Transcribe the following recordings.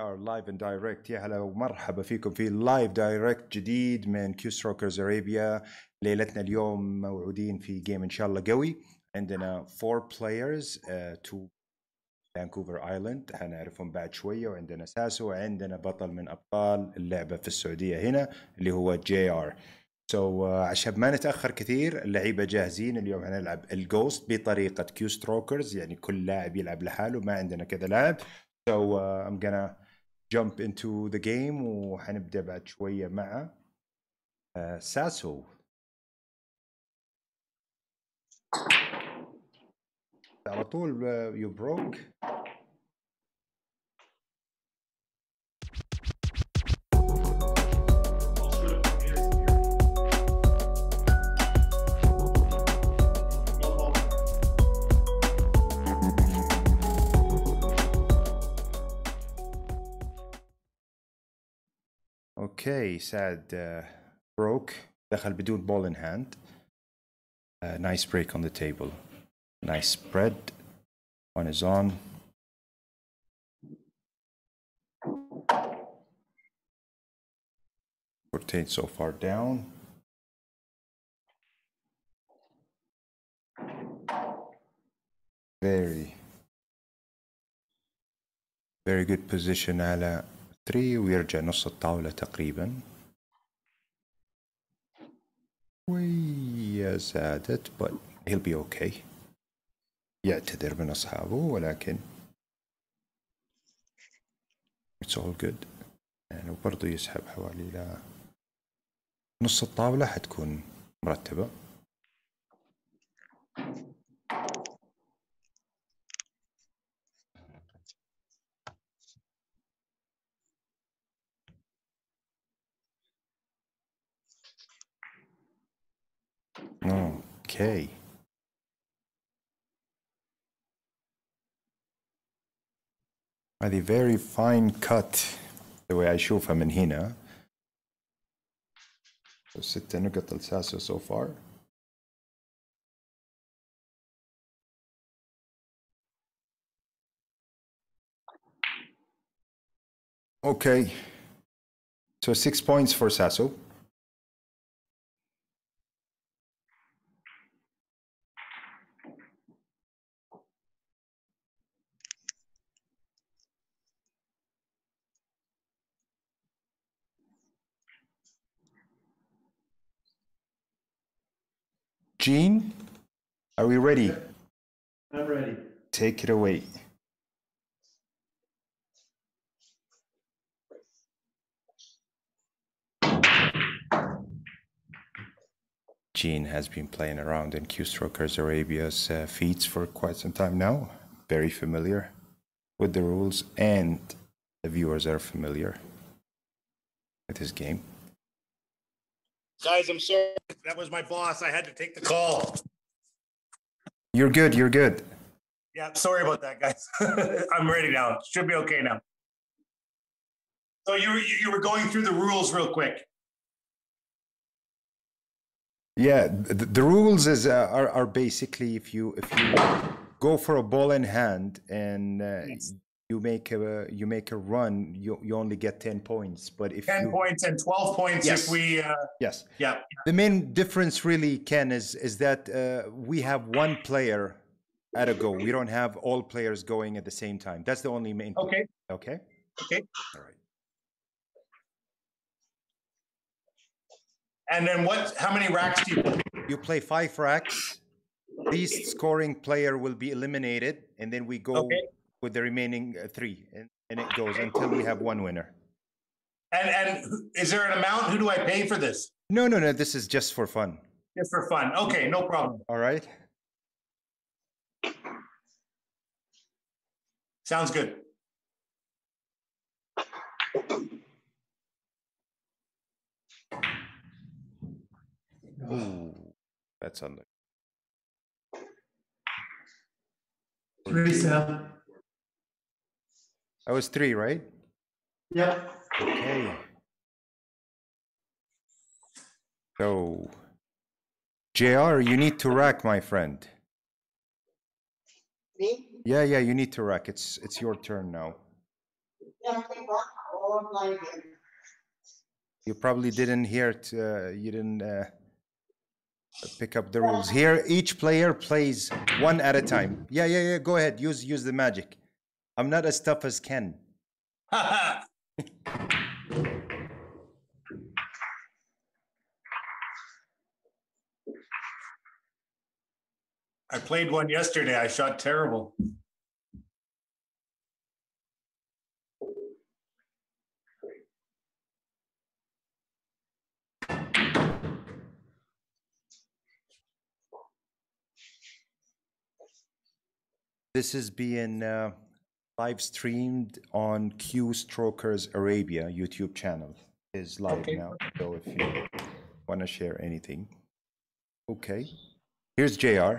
are live and direct. يا هلا ومرحبا فيكم في لايف دايركت جديد من كيو ستروكرز ارابيا ليلتنا اليوم موعودين في جيم إن شاء الله قوي. عندنا فور بلايرز تو فانكوفر ايلاند حنعرفهم بعد شوية وعندنا ساسو وعندنا بطل من أبطال اللعبة في السعودية هنا اللي هو جي ار سو عشان ما نتأخر كثير اللعيبة جاهزين اليوم حنلعب الجوست بطريقة كيو ستروكرز يعني كل لاعب يلعب لحاله ما عندنا كذا لاعب. سو ام gonna jump into the game وحنبدأ بعد شوية مع uh, ساسو. على طول يو بروك اوكي سعد بروك دخل بدون بول ان هاند نايس بريك اون ذا تيبل Nice spread. One is on. Rotate so far down. Very, very good position على 3 ويرجع نص الطاولة تقريبا. ويا زادت but he'll be okay. يعتذر من أصحابه ولكن it's all good يعني وبرضه يسحب حوالي إلى نص الطاولة حتكون مرتبة Okay. هذه very fine cut the way I أشوفها من هنا ستة نقط لساسو so far Okay. So six points for Sasso. Gene, are we ready? I'm ready. Take it away. Gene has been playing around in Cue Strokers Arabia's uh, feeds for quite some time now. Very familiar with the rules, and the viewers are familiar with his game. Guys, I'm sorry. That was my boss. I had to take the call. You're good. You're good. Yeah, sorry about that, guys. I'm ready now. Should be okay now. So you were, you were going through the rules real quick. Yeah, the, the rules is uh, are are basically if you if you go for a ball in hand and uh, Yes. You make a you make a run, you you only get ten points. But if 10 you points and 12 points Yes. if we, uh, yes, yeah. the main difference really, Ken, is is that uh, we have one player at a go. We don't have all players going at the same time. That's the only main. Okay. Okay. Okay. All right. And then what, how many racks do you play? You play five racks. Least scoring player will be eliminated, and then we go Okay. With the remaining uh, three, and, and it goes until we have one winner. And, and is there an amount? Who do I pay for this? No, no, no. This is just for fun. Just for fun. Okay, no problem. All right. Sounds good. Ooh, that's on the. Three, Sam. That was three, right? Yep. Okay. So, JR, you need to rack, my friend. Me? Yeah, yeah, you need to rack. It's it's your turn now. You probably didn't hear it. Uh, you didn't uh, pick up the rules. Here, each player plays one at a time. Yeah, yeah, yeah. Go ahead. Use use the magic. I'm not as tough as Ken. I played one yesterday. I shot terrible. This is being uh, live streamed on Cue Strokers Arabia YouTube channel. Is live Okay. now. So if you want to share anything, okay. Here's Jr.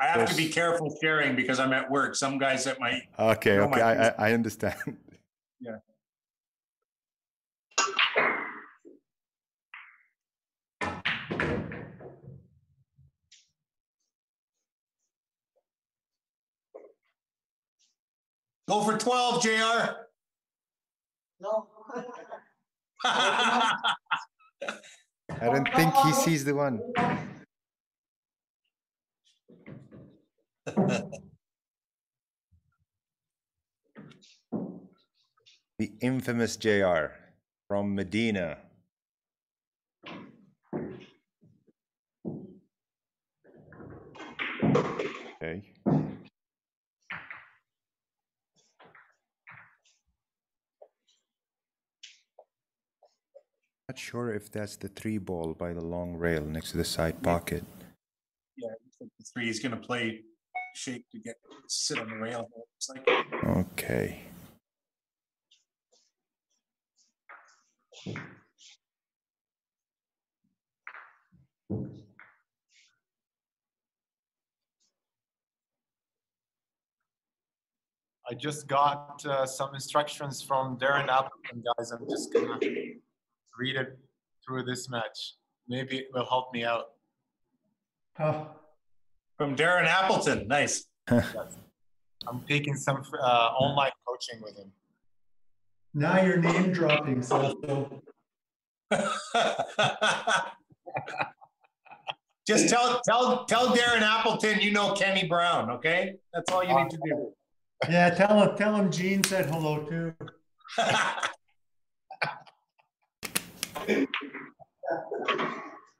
I have to be careful sharing because I'm at work. Some guys that might. Okay, okay, my- I, I, I understand. Yeah. Go for 12, JR. No. I don't think he sees the one. The infamous JR from Medina. Okay. Not sure if that's the three ball by the long rail next to the side pocket. yeah, the three is going to play shape to get sit on the rail. It's like Okay. I just got uh, some instructions from Darren Appleton, guys. I'm just gonna read it through this match. Maybe it will help me out. Oh, from Darren Appleton. Nice. I'm taking some uh, online coaching with him. now you're name dropping, so Just tell tell tell Darren Appleton you know Kenny Brown, okay? That's all you need to do. yeah, tell him, tell him Gene said hello too.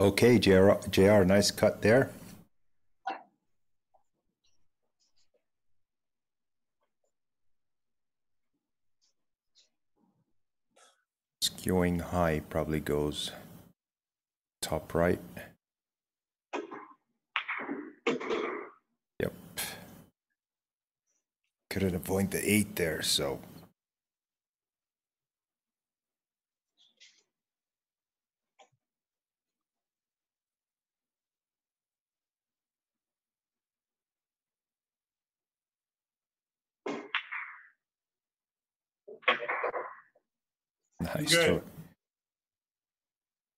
Okay, JR, JR, nice cut there. Skewing high probably goes top right. Yep. Couldn't avoid the eight there, so. Nice. Good. throw.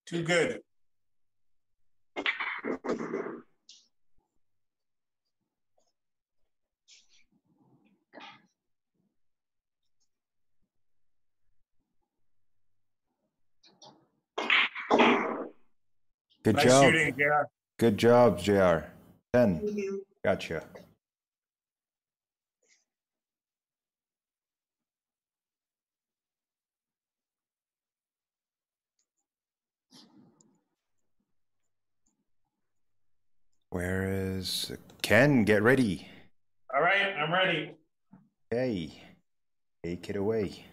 Too good. Good Nice job. shooting, JR. Good job, JR. 10. Gotcha. Where is Ken? Get ready. All right, I'm ready. Okay. Take it away.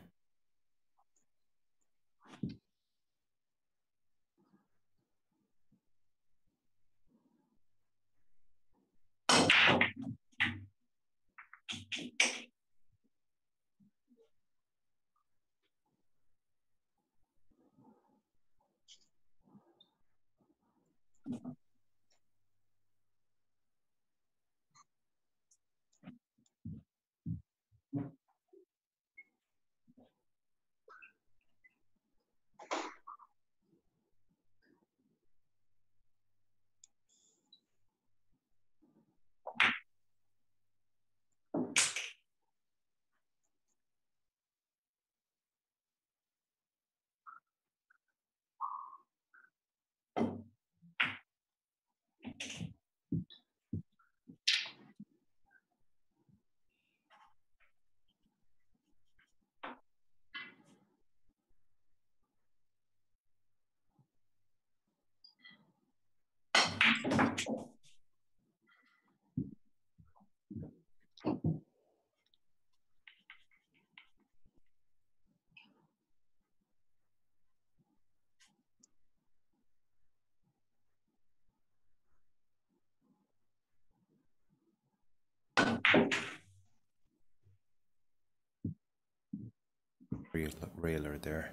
Railer there.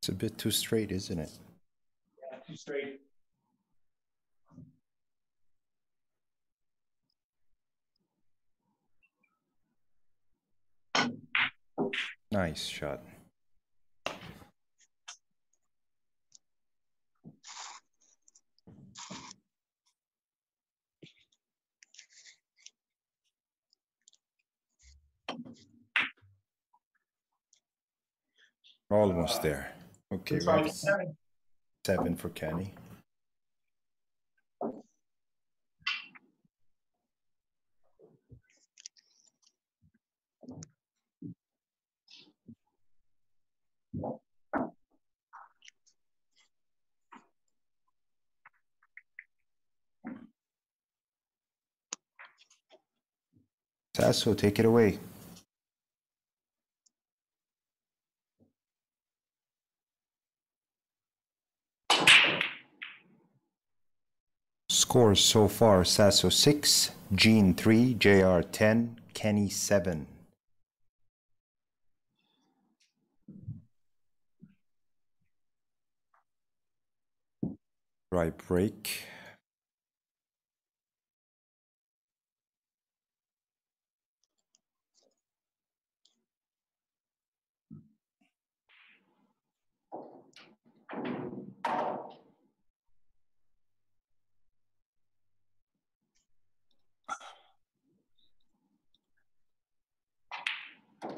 It's a bit too straight, isn't it? Yeah, too straight. Nice shot. Almost there. Okay, right. seven. Seven for Kenny. Sasso, take it away. Scores so far Sasso 6, Gene 3, JR 10, Kenny 7. Right break. Okay.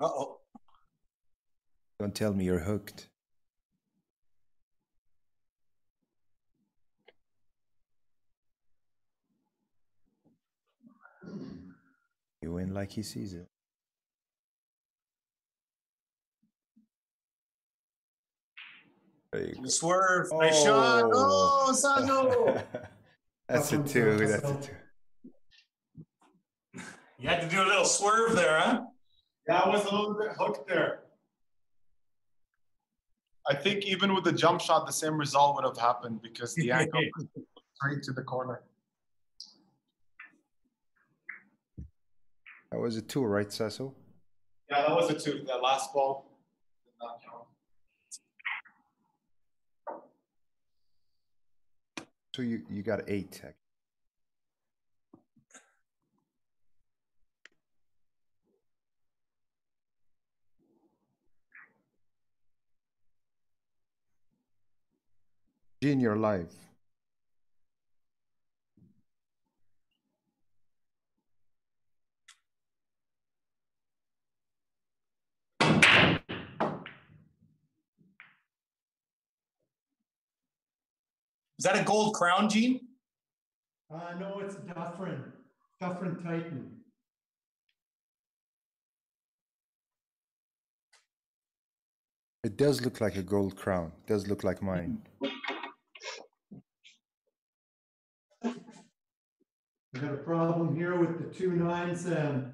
Uh-oh. Don't tell me you're hooked. You win like he sees it. There you go. Swerve. Nice shot. Oh, oh Sano. That's a two. That's a two. You had to do a little swerve there, huh? Yeah, I was a little bit hooked there. I think even with the jump shot, the same result would have happened because the angle was straight to the corner. That was a two, right, Sasso? Yeah, that was a two. That last ball did not count. So you, you got eight. ac- Gene, you're live. Is that a gold crown, Gene? Uh, no, it's Dufferin, Dufferin Titan. It does look like a gold crown. It does look like mine. We got a problem here with the two nines and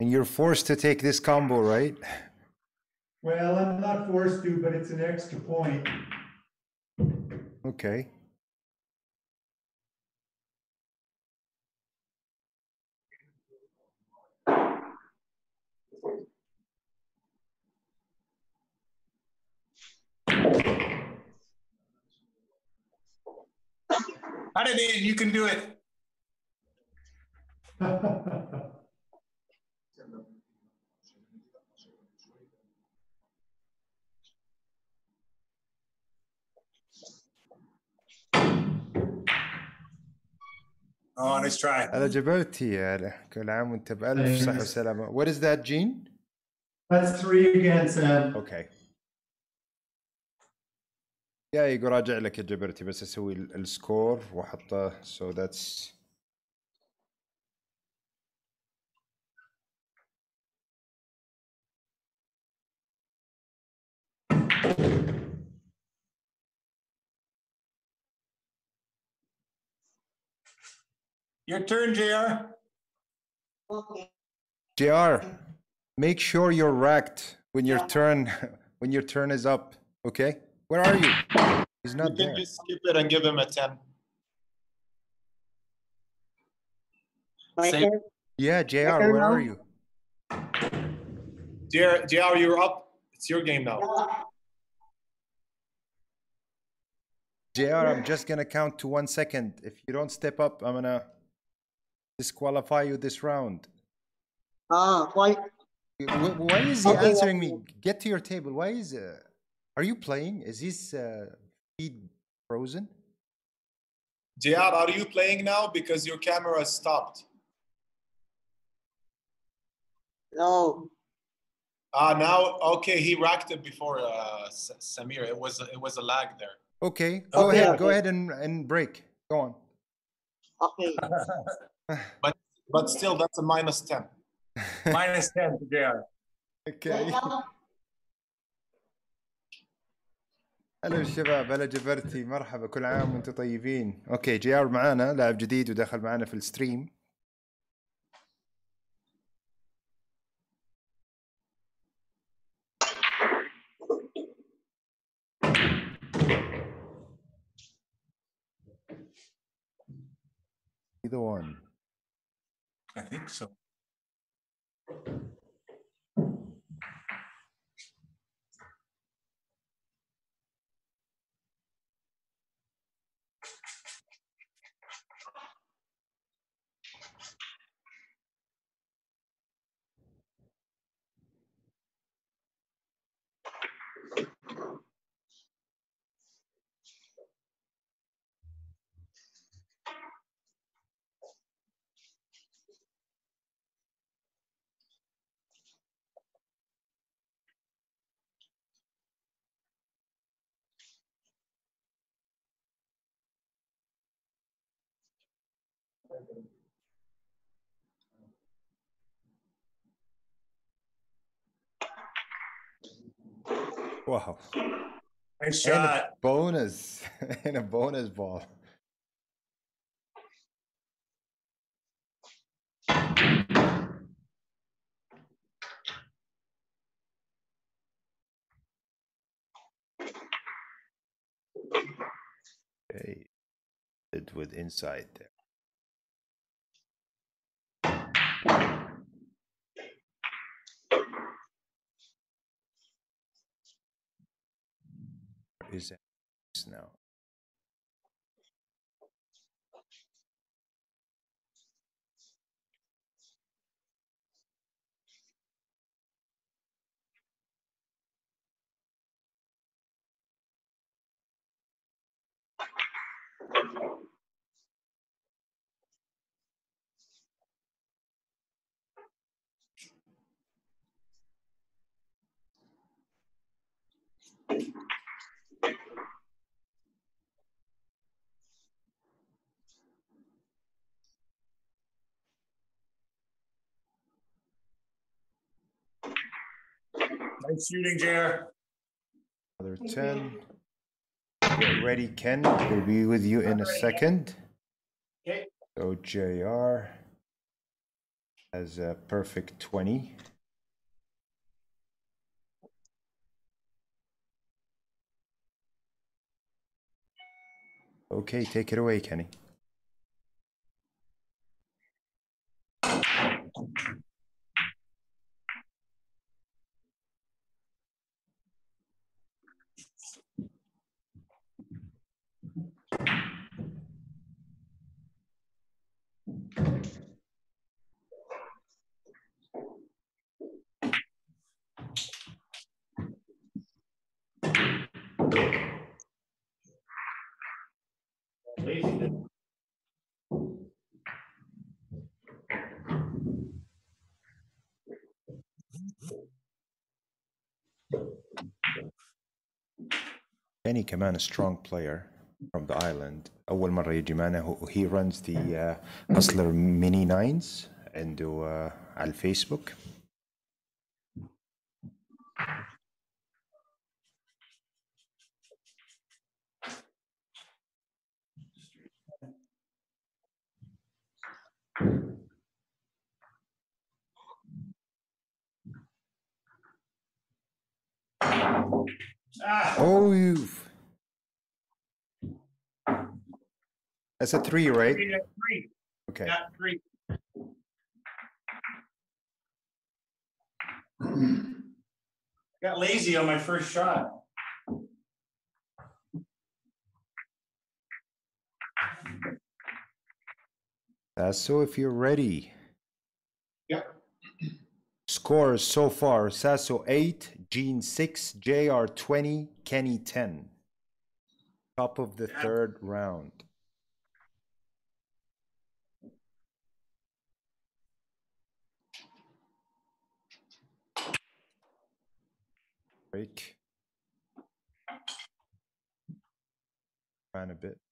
And you're forced to take this combo, right? Well, I'm not forced to, but it's an extra point. Okay. Cut it in. You can do it. Oh, nice try. هلا جبرتي هلا كل عام وانت بألف صحة Thanks. وسلامة. What is that, Gene? That's three again, Sam. Okay. يا يقول راجع لك يا جبرتي بس أسوي ال- السكور واحطه so that's Your turn, JR. Okay. JR, make sure you're racked when your turn when your turn is up. Okay? Where are you? He's not You not can there. just skip it and give him a 10. My Same. turn. Yeah, JR, turn where are now? you? JR, JR, you're up. It's your game now. JR, I'm just gonna count to one second. If you don't step up, I'm gonna disqualify you this round. Ah, why? Why is he answering me? Get to your table. Why is uh, are you playing? Is his uh, feed frozen? Jihad, are you playing now? Because your camera stopped. No. Ah, uh, now okay. He racked it before uh, Samir. It was it was a lag there. Okay, go okay, ahead. Okay. Go ahead and, and break. Go on. Okay. but but still, that's a minus ten. minus ten, Jr. Okay. هلا الشباب هلا جبرتي مرحبا كل عام وأنتم طيبين أوكي جي ار معانا لاعب جديد ودخل معانا في الستريم Either one. I think so. Wow. Nice And a shot. bonus. and a bonus ball. Okay. It with inside there. Is it now? Nice shooting, JR. Another 10. Get ready, Ken. We'll be with you in a second. Okay. So JR has a perfect 20. Okay, take it away, Kenny. Laziness. Any command a strong player from the island اول مره يجي معنا هي رانز ذا هاسلر ميني ناينز عنده على الفيسبوك Ah. Oh, you. That's a three, right? three, yeah, three. Okay. Yeah, three. Got lazy on my first shot. That's so if you're ready. Yep. Scores so far Sasso 8, Gene 6, JR 20, Kenny 10. Top of the Yeah. third round. Break. Ran a bit.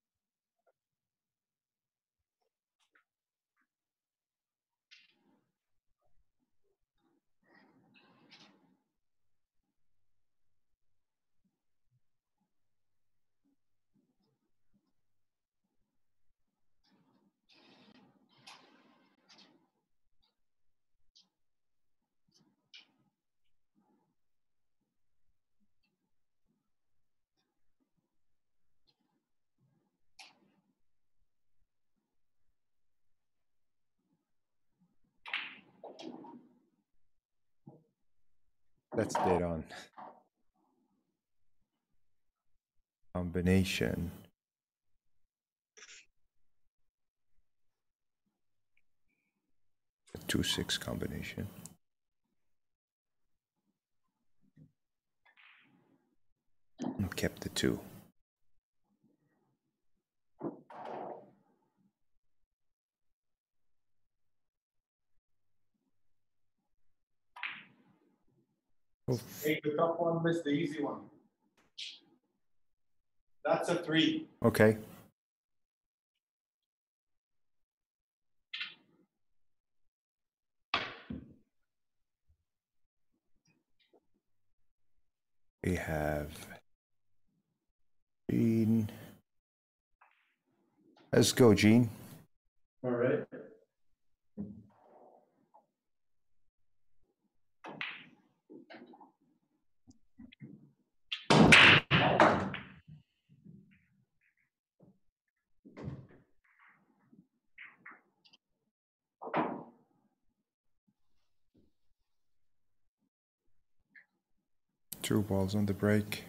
That's dead on. Combination. A two six combination. And kept the two. Hey, the top one missed the easy one. That's a three. Okay. We have Gene. Let's go, Gene. All right. Two balls on the break.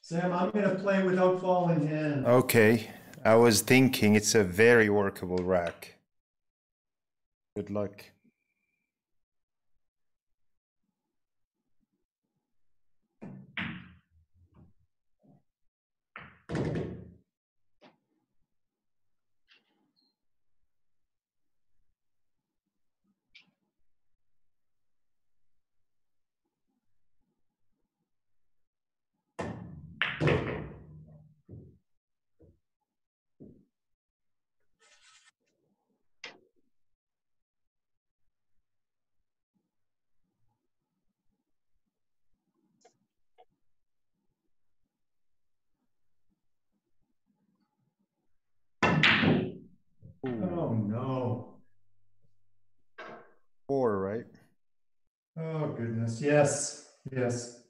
Sam, I'm gonna play without falling hand. Okay. I was thinking it's a very workable rack. Good luck. Oh, no. Four, right? Oh, goodness. Yes, yes.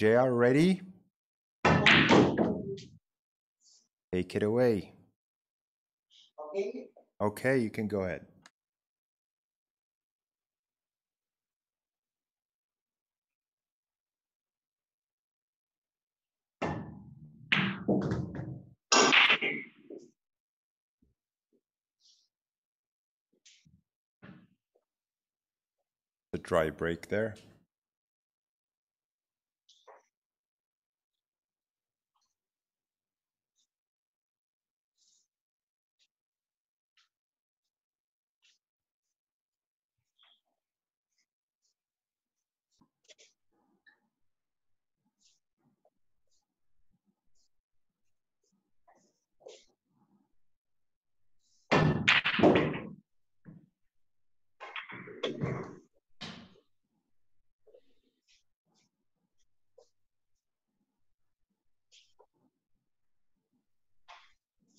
JR, ready? Take it away. Okay. You can go ahead. The dry break there.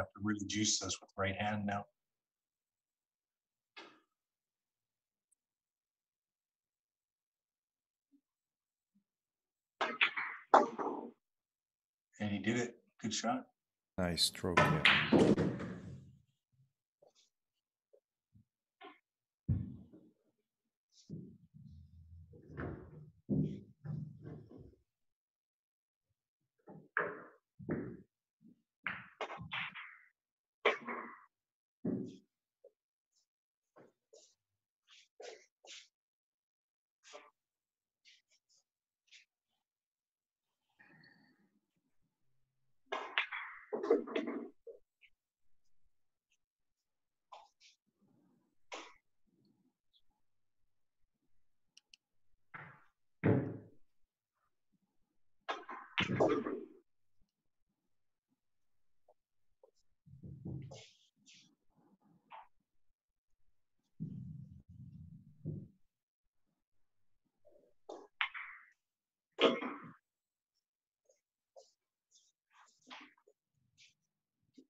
have to really juice us with right hand now. And he did it. Good shot. Nice stroke. Yeah.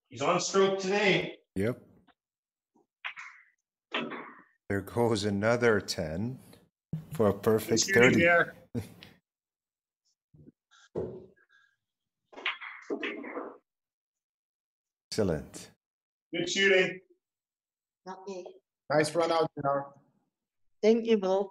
He's on stroke today. Yep. There goes another 10 for a perfect 30. Excellent. Good shooting. Okay. Nice run out, Dinar. Thank you, bro.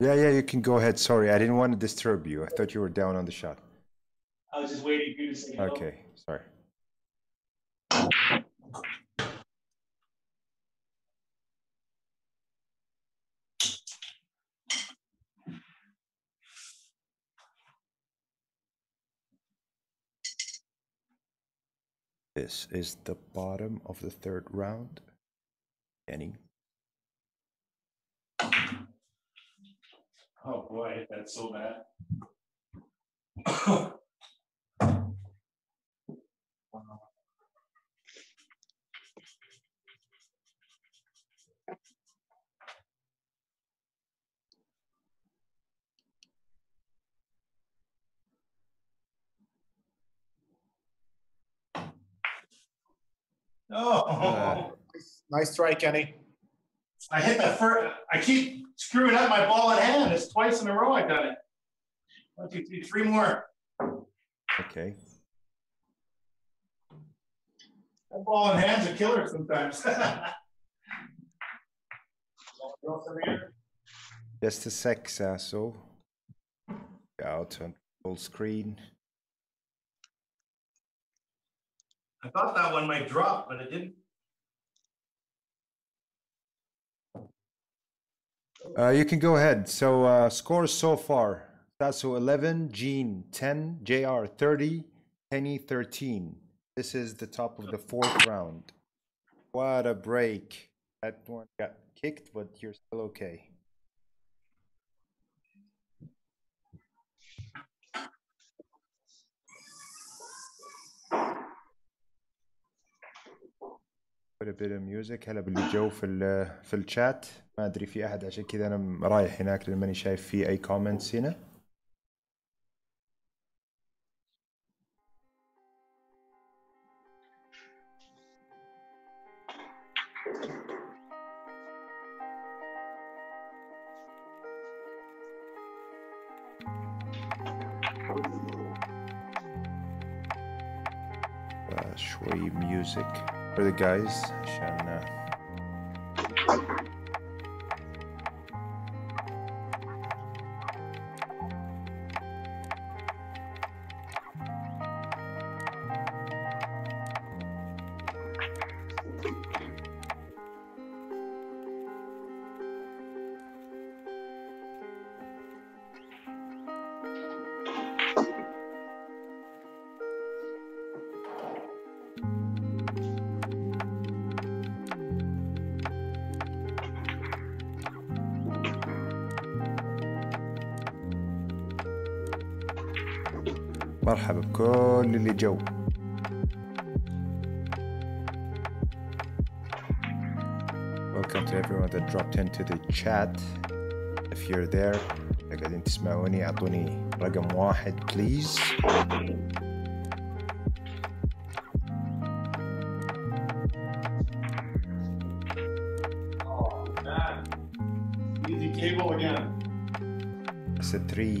Yeah, yeah, you can go ahead. Sorry, I didn't want to disturb you. I thought you were down on the shot. I was just waiting for you to say hello. Okay, sorry. This is the bottom of the third round. Kenny. Oh boy, I hit that so bad. Oh, Nice- Nice try, Kenny. I hit the first, I keep screwing up my ball in hand. It's twice in a row I've done it. One, two, three, three more. Okay. That ball in hand's a killer sometimes. Go from here. Just a sec, Sasso. Out on full screen. I thought that one might drop, but it didn't. Uh, you can go ahead. So uh, scores so far: Sasso 11, Gene 10, Jr 30, Penny 13. This is the top of the fourth round. What a break! That one got kicked, but you're still okay. Of music هلا باللي جو في ال في الشات. ما أدري في أحد عشان كذا أنا رايح هناك لأن ماني شايف في أي كومنتس هنا. Guys chat. If you're there قاعدين تسمعوني اعطوني رقم واحد please. Oh, man. Easy cable again. It's a three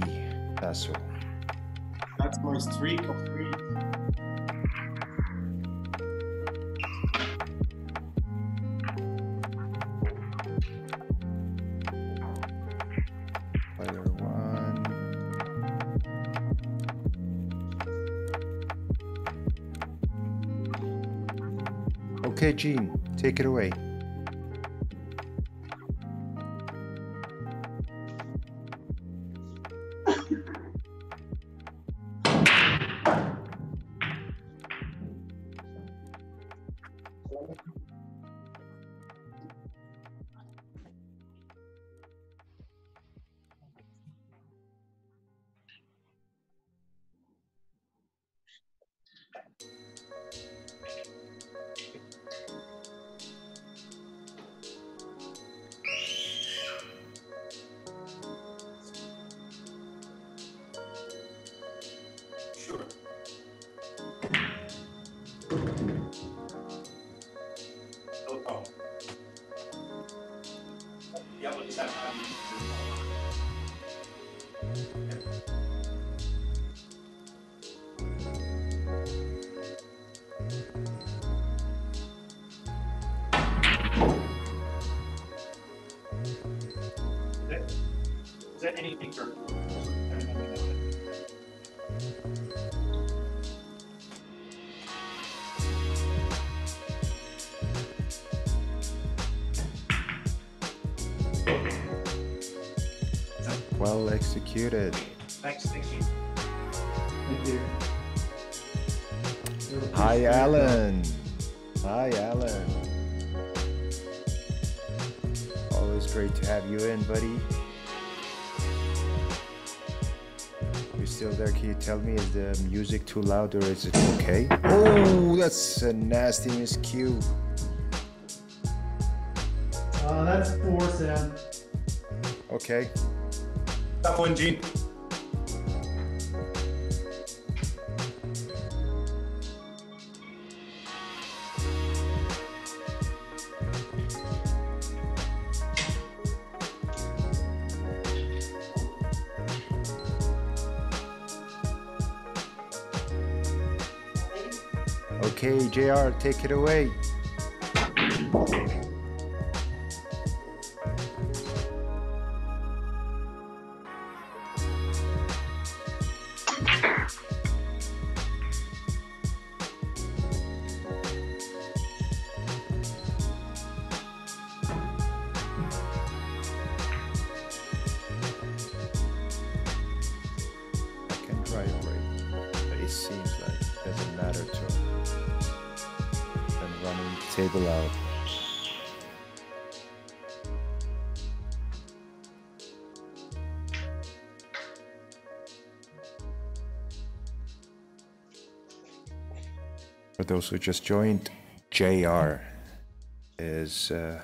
tasso. That's my streak of three. Okay, Gene, take it away. Executed. Thanks, thank you. Thank you. Hi, Alan. Hi, Alan. Always great to have you in, buddy. You're still there? Can you tell me is the music too loud or is it okay? Oh, that's a nasty miscue. Uh, that's four, Sam. Okay. Okay, JR, take it away. Who just joined, JR is uh,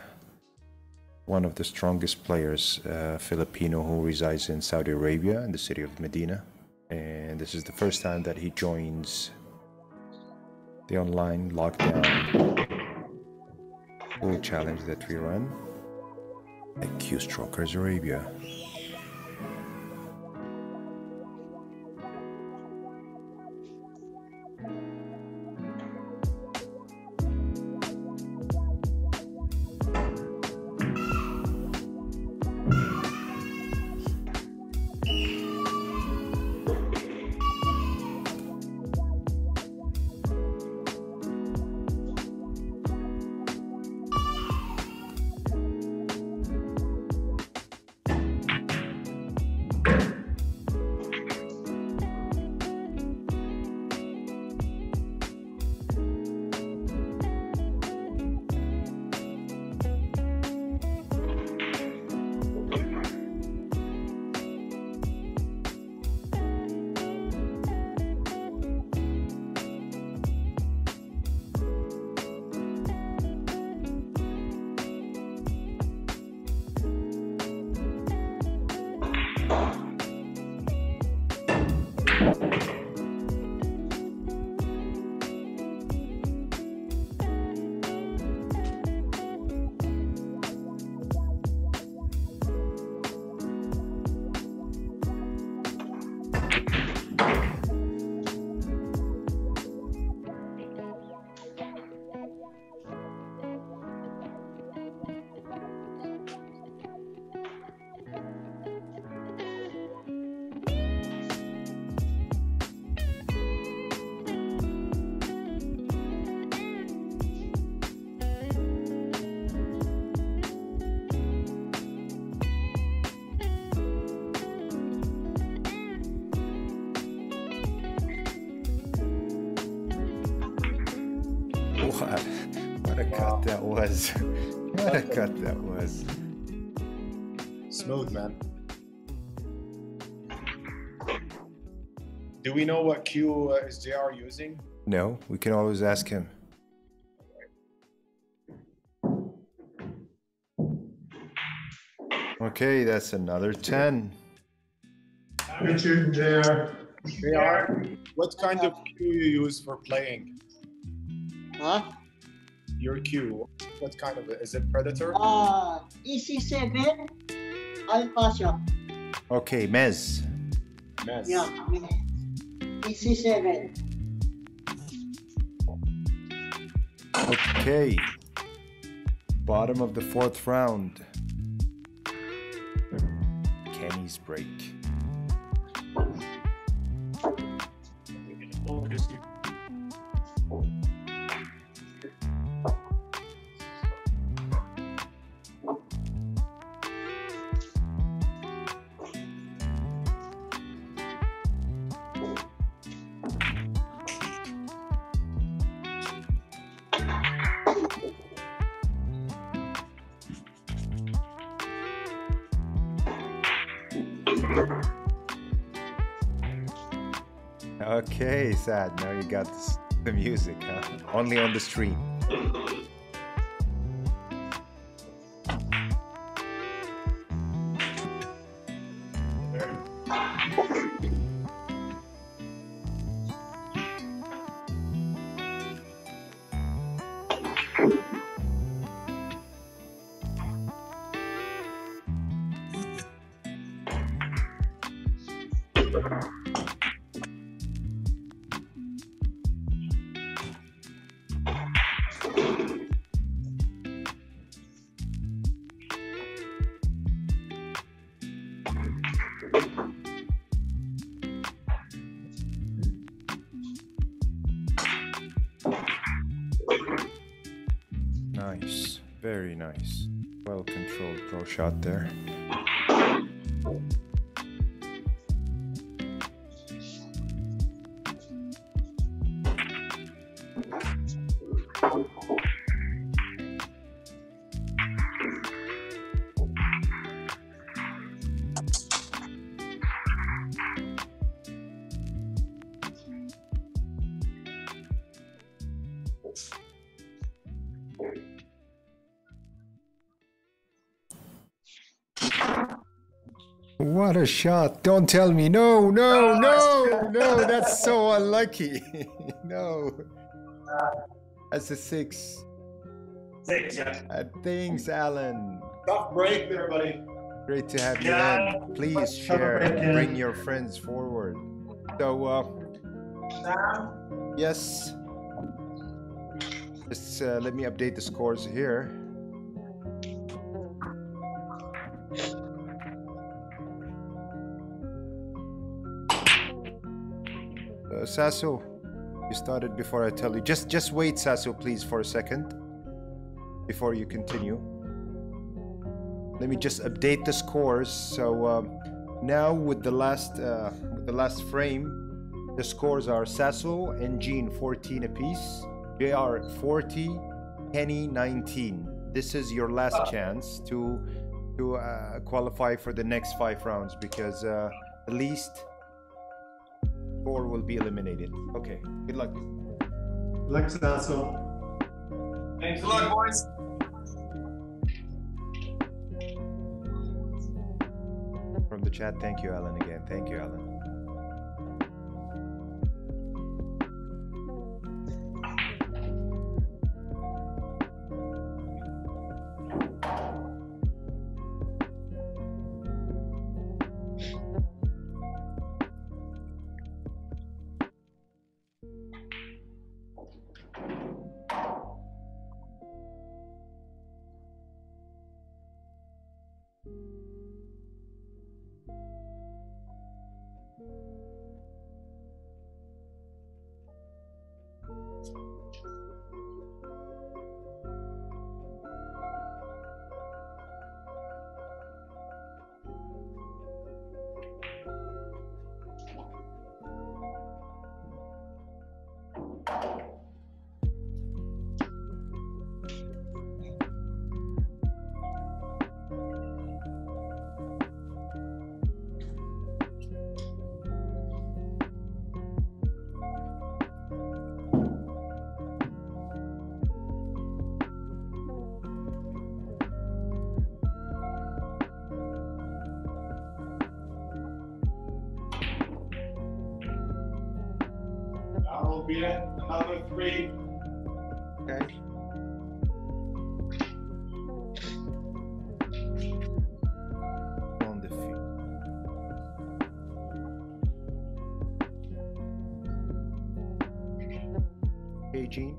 one of the strongest players, uh, Filipino who resides in Saudi Arabia in the city of Medina. And this is the first time that he joins the online lockdown challenge that we run at Cue Strokers Arabia. Was. What a cut that was. Smooth, man. Do we know what cue uh, is JR using? No, we can always ask him. Okay, that's another 10. Good shooting, JR. JR, what kind of cue you use for playing? Huh? Your cue. what kind of is it Predator? Uh, EC7 Alpha Shaft. Okay, Mezz. Mezz. Yeah, I mean, EC7. Okay. Bottom of the fourth round. Kenny's break. Sad. Now you got this, the music, huh? Only on the stream. Nice. Very nice. Well controlled pro shot there. What a shot. Don't tell me. No, no, no, no. That's so unlucky. no. That's a six. Six, yeah. Uh, thanks, Alan. Tough break there, buddy. Great to have you Yeah. in. Please share and bring your friends forward. So, uh, Sam? yes. Just uh, let me update the scores here. Sasso, you started before I tell you. Just, just wait, Sasso, please, for a second before you continue. Let me just update the scores. So um, now with the last, uh, with the last frame, the scores are Sasso and Gene 14 apiece, JR 40, Kenny 19. This is your last chance to to uh, qualify for the next five rounds because uh, at least four will be eliminated. Okay, good luck. Lex Sasso. Thanks a lot, boys. From the chat, thank you, Alan, again. Thank you, Alan. Gene.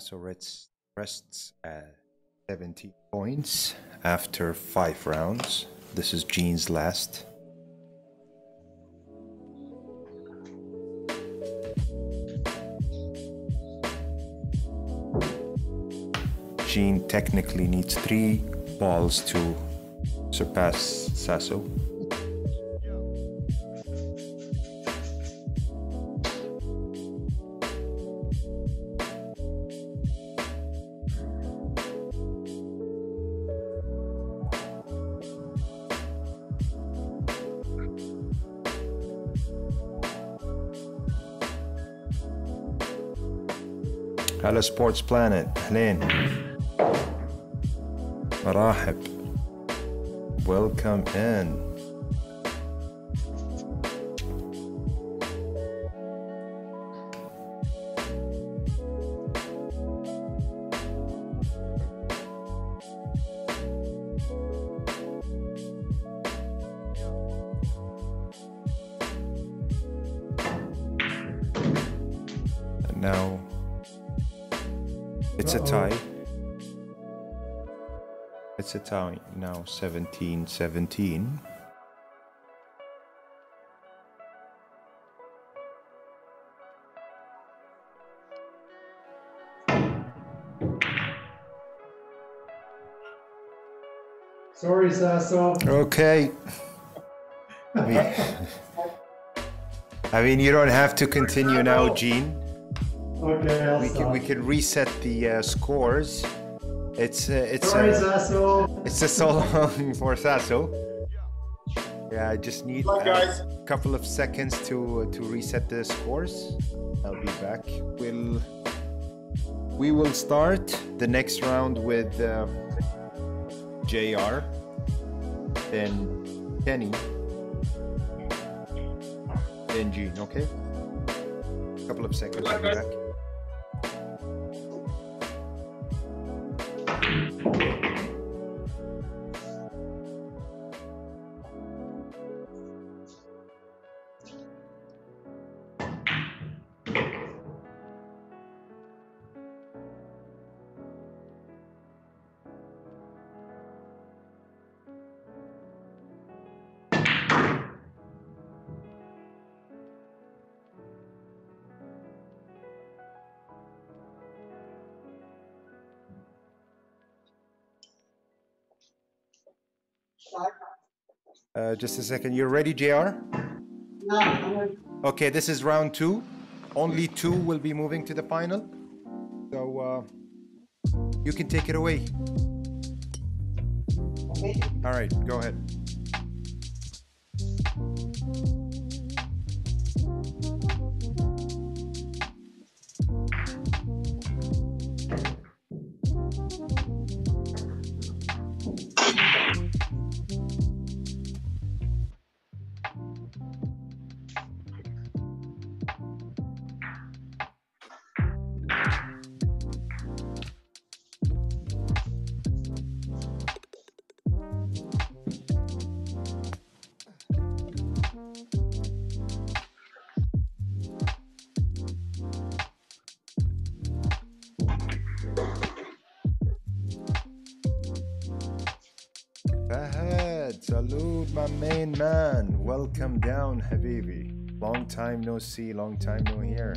So Reds rests at 70 points after five rounds. This is Gene's last. technically needs three balls to surpass Sasso. على سبورتس بلانت اهلين Welcome in. Now 17 17. Sorry, Sasso. Okay. I mean, you don't have to continue now, Gene. Okay, I'll We can we can reset the uh, scores. It's uh, it's Sorry, uh, Sasso. it's a so long for Sasso. Yeah, I just need Good luck, guys. a couple of seconds to to reset the scores. I'll be back. We'll we will start the next round with uh, JR, then Kenny, then Gene. Okay. A Couple of seconds. I'll be back. Uh, just a second. You're ready, JR? No, I'm Okay, this is round two. Only two will be moving to the final. So uh, you can take it away. okay. All right, go ahead. Long time no hear.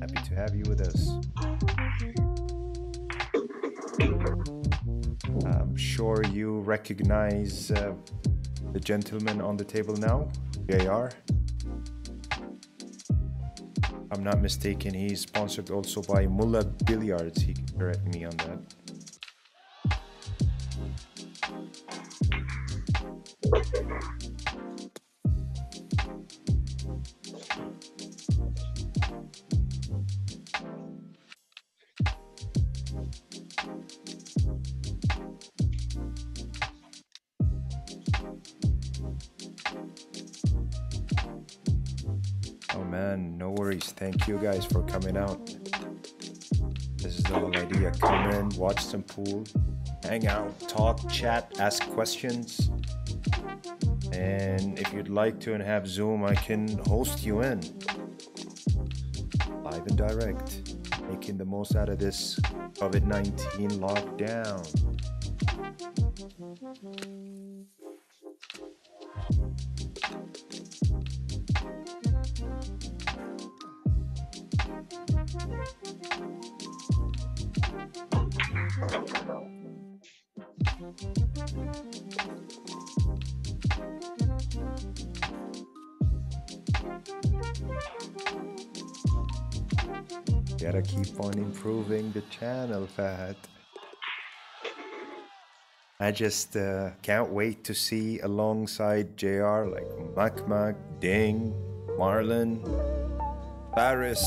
Happy to have you with us. I'm sure you recognize uh, the gentleman on the table now, JR. I'm not mistaken, he's sponsored also by Mullah Billiards. He correct me on that. Pool, hang out, talk, chat, ask questions. And if you'd like to and have Zoom, I can host you in live and direct, making the most out of this COVID 19 lockdown. Gotta keep on improving the channel, Fat. I just uh, can't wait to see alongside JR like Makmak, Ding, Marlon, Paris.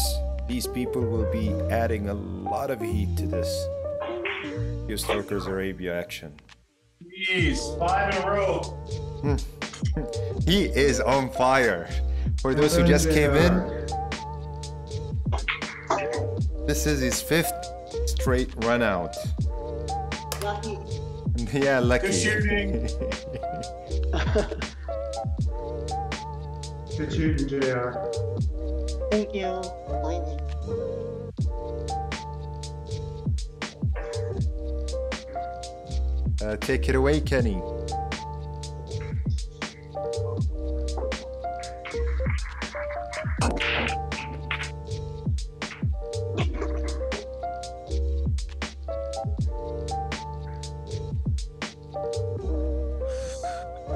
These people will be adding a lot of heat to this Cue Strokers Arabia action. Jeez, five in a row. He is on fire. For those who just came in, this is his fifth straight run out. Lucky. Yeah, lucky. Good shooting. Good shooting, JR. Thank you. Uh, take it away, Kenny.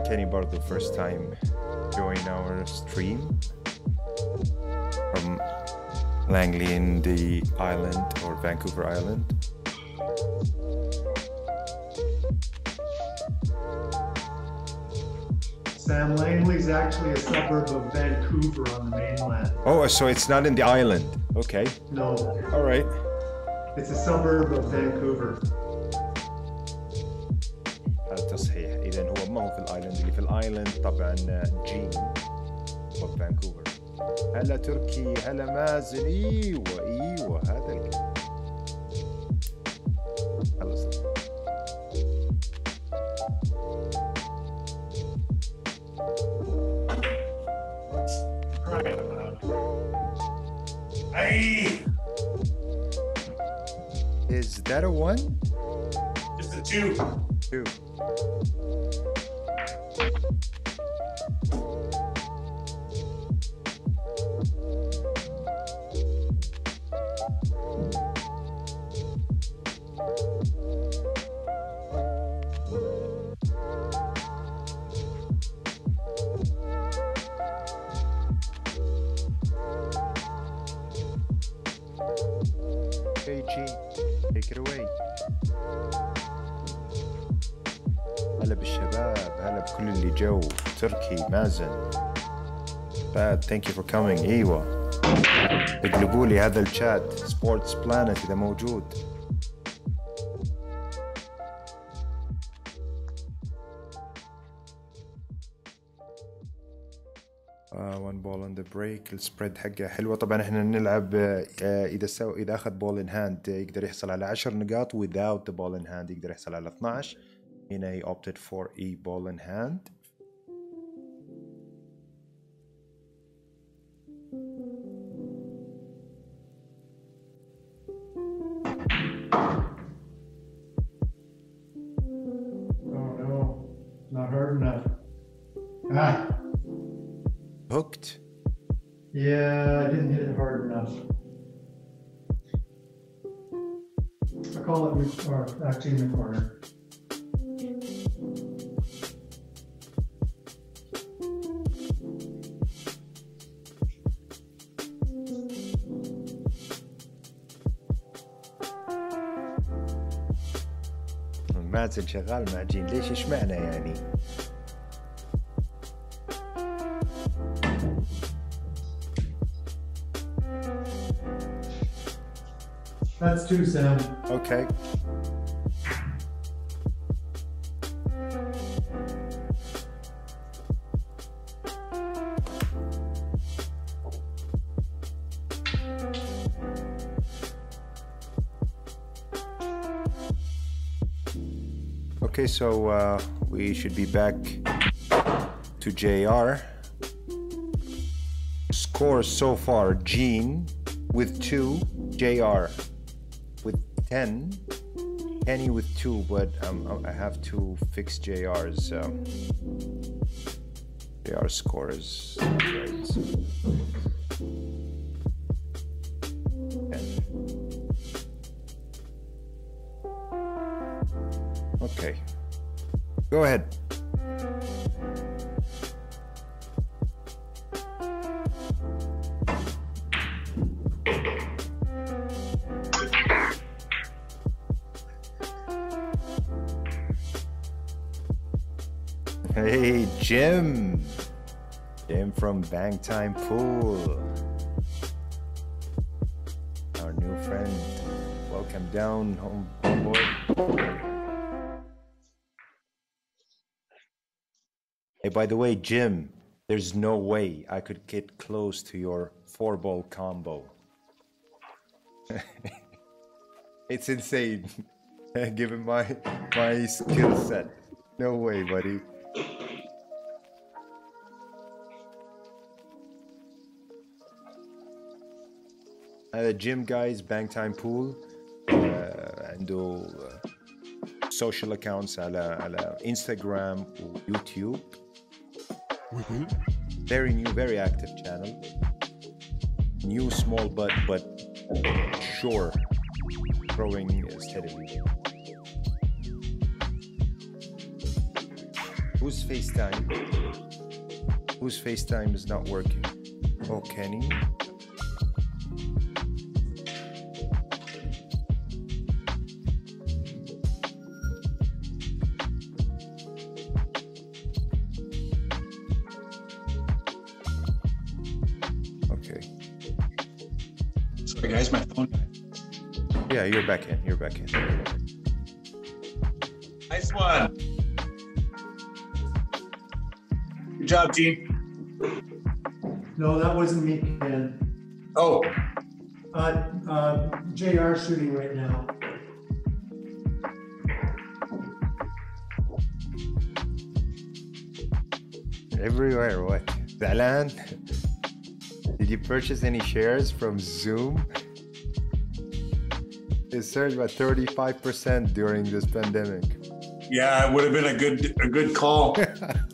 Kenny Bardo, first time join our stream from Langley in the island or Vancouver Island. Sam Langley's actually a suburb of Vancouver on the mainland. Oh, so it's not in the island. Okay. No, All right. it's a suburb of Vancouver. هذا تصحيح اذا هو ما هو في الايلاند اللي في الايلاند طبعا جين هو فانكوفر هلا تركي هلا مازن ايوه ايوه هذا الكلام that a one? just a two. Two. تركي مازن. باد ثانك يو فور كومينج إيوه. اقلبوا لي هذا الشات سبورتس بلانت إذا موجود. وان بول اون ذا بريك السبريد حقه حلوة. طبعا إحنا نلعب آه، إذا سو إذا أخذ بول ان هاند يقدر يحصل على 10 نقاط. Without the ball in hand يقدر يحصل على 12 هنا he opted for a ball in hand. Not hard enough. Ah, hooked yeah, I didn't hit it hard enough. I call it, or actually in the corner. مازن شغال مع جين ليش؟ إيش معنى يعني؟ That's two, Sam. أوكي Okay, so uh, we should be back to JR. Scores so far Gene with two, JR with 10, Kenny with two, but um, I have to fix JR's um, JR scores. Right. Go ahead. Hey, Jim. Jim from Bang Time Pool. Our new friend. Welcome down, home, homeboy. Hey, by the way, Jim, there's no way I could get close to your four ball combo. it's insane, given my my skill set. No way, buddy. Uh, Jim guys, bank time pool, uh, and all uh, social accounts على على Instagram YouTube. Mm-hmm. Very new, very active channel. New, small, but but sure, growing steadily. Whose FaceTime? Whose FaceTime is not working? Oh, Kenny. Back in. You're back in. Nice one. Good job, team. No, that wasn't me, Ken. Oh, Uh, uh, JR shooting right now. Everywhere. What? Zalan? Did you purchase any shares from Zoom? It surged by 35% during this pandemic. yeah, it would have been a good a good call.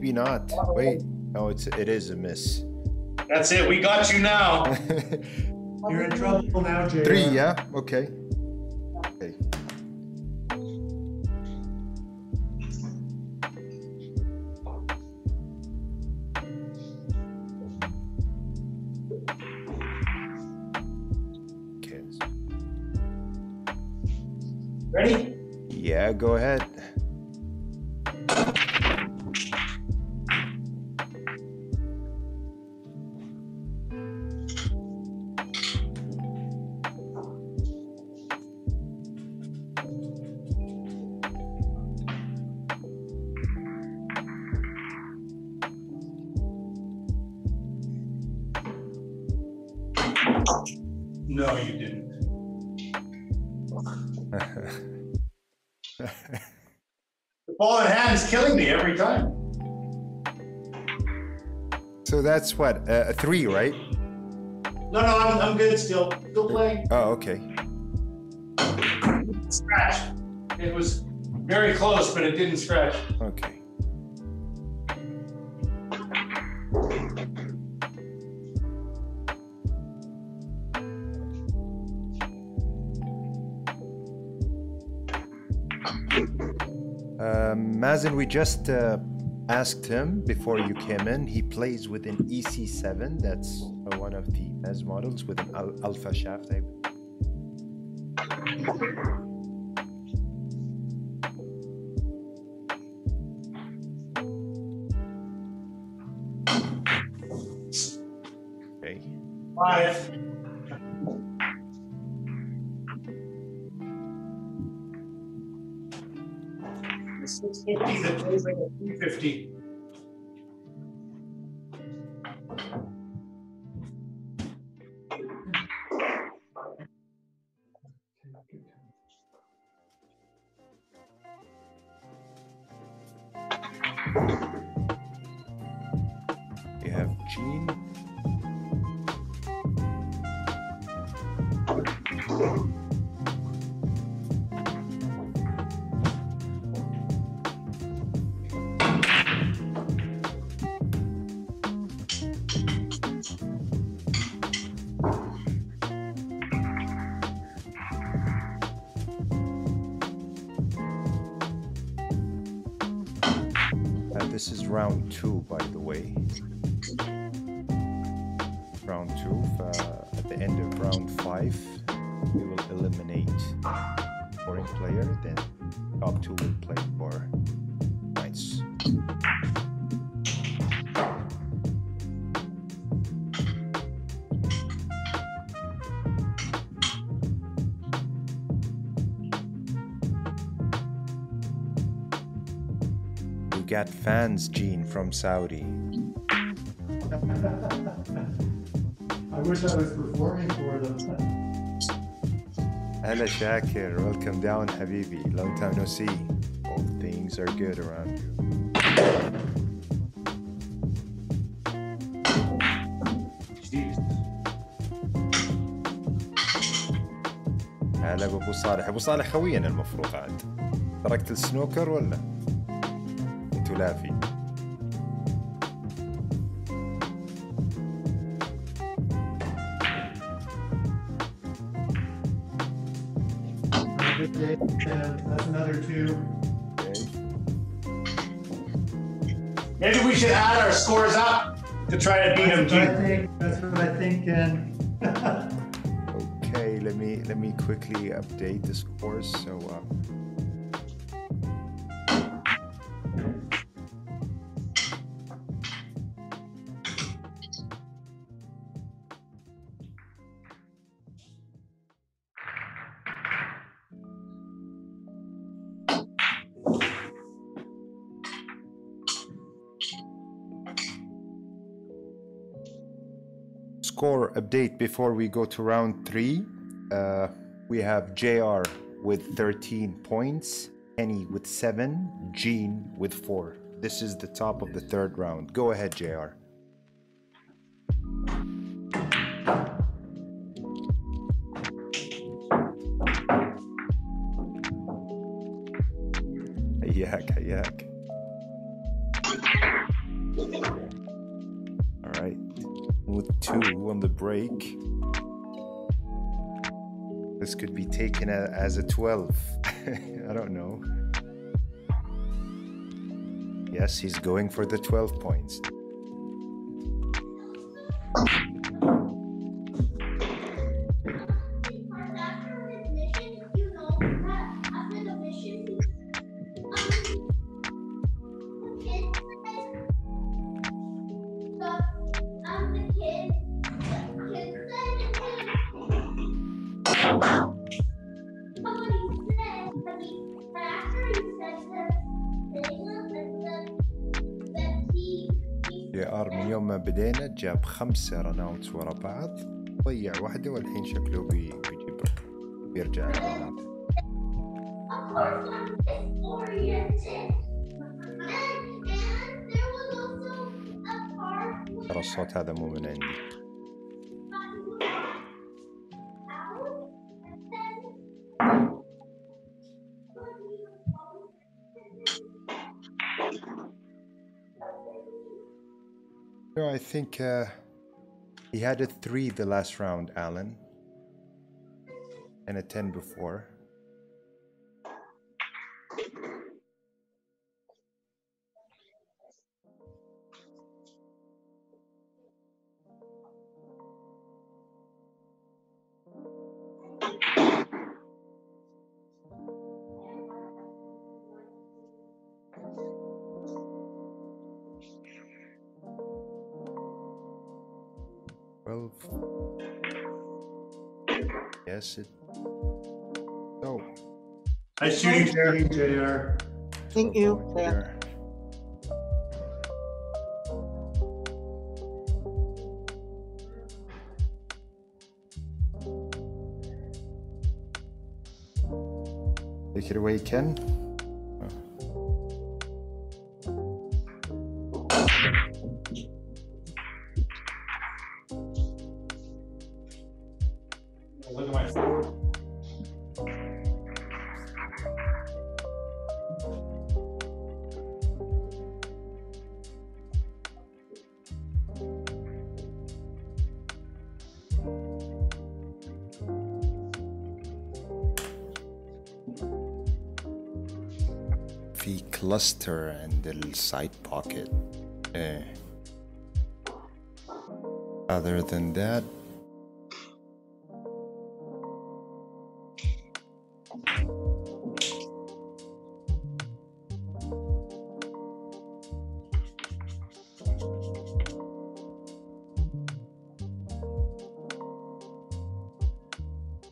Maybe not. Wait. No, it's it is a miss. That's it. We got you now. You're in trouble now, JR. Three, yeah? Okay. Okay. Okay. Ready? Yeah, go ahead. That's what? Uh, a three, right? No, no, I'm, I'm good still. Still playing. Oh, okay. Scratch. It was very close, but it didn't scratch. Okay. Um, Mazen, we just uh, asked him before you came in. He plays with an EC7. That's one of the Mezz models with an al- alpha shaft. I We got fans, Gene, from Saudi. I wish I was performing for them. Hello Shakir, welcome down Habibi. Long time no see. All things are good around you. هلا بابو صالح، ابو صالح خوينا المفروض عاد. تركت السنوكر ولا؟ انتو لافي. Good day, and That's another two. Okay. Maybe we should add our scores up to try to beat them, That's what I Gene. think, that's what I think, Ken. Okay, let me let me quickly update the scores. So uh, update before we go to round three. Uh, we have JR with 13 points, Kenny with seven, Gene with four. This is the top of the third round. Go ahead, JR. break. This could be taken as a 12. I don't know. Yes, he's going for the 12 points. خمس سيراناوتس ورا بعض. ضيع واحدة والحين شكله بي بيجيب بيرجع ترى الصوت هذا مو من عندي. I think uh, he had a three the last round, Alan, and a 10 before. Yes, it. Oh, Nice shooting, Chair. Hey, JR. Thank you, Kuya. Take it away, Ken. Cluster and the side pocket. Eh. Other than that,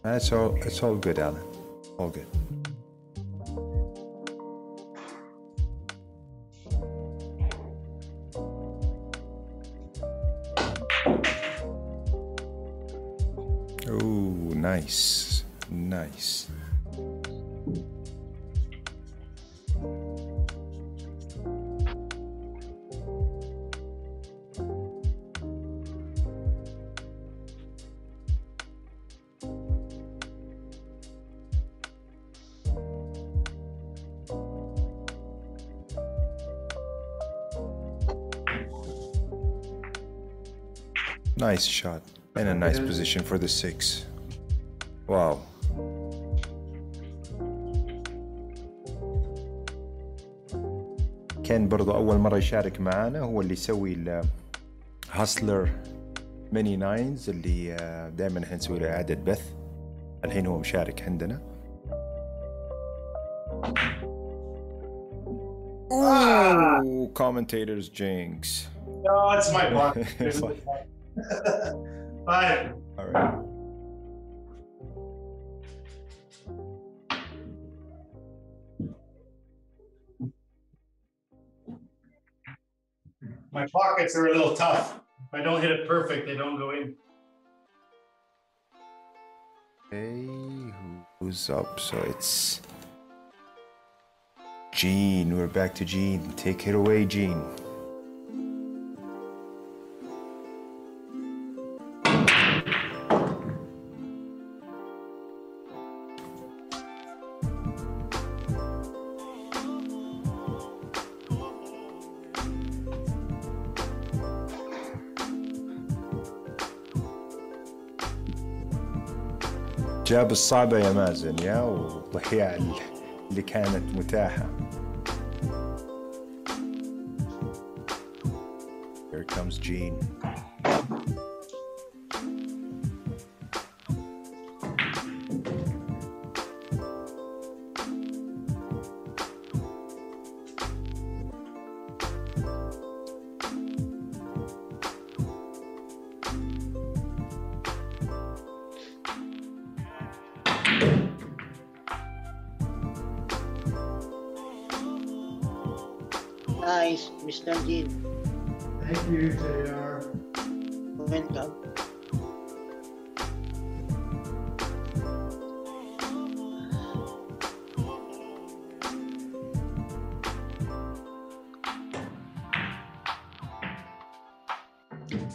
That's all. It's all good, Alan. All good. Nice shot. And a nice position for the six. Wow. كان برضو أول مرة يشارك معانا هو اللي يسوي هاسلر ميني ناينز اللي دائما احنا نسوي له إعادة بث الحين هو مشارك عندنا Ooh, commentators jinx. No, it's my block. Five. All right. My pockets are a little tough. If I don't hit it perfect, they don't go in. Hey, who's up? So it's Gene. We're back to Gene. Take it away, Gene. جاب الصعبة يا مازن يا ال- اللي كانت متاحة Here comes Gene. Nice, Mr. Gene. Thank you, JR. Welcome.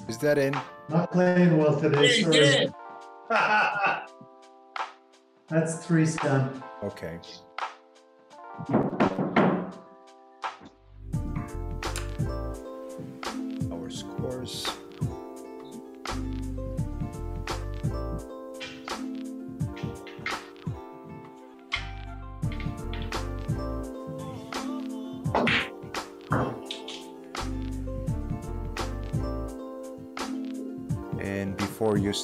Is that in? Not playing well today, Hey, sorry. get. That's three stump. Okay.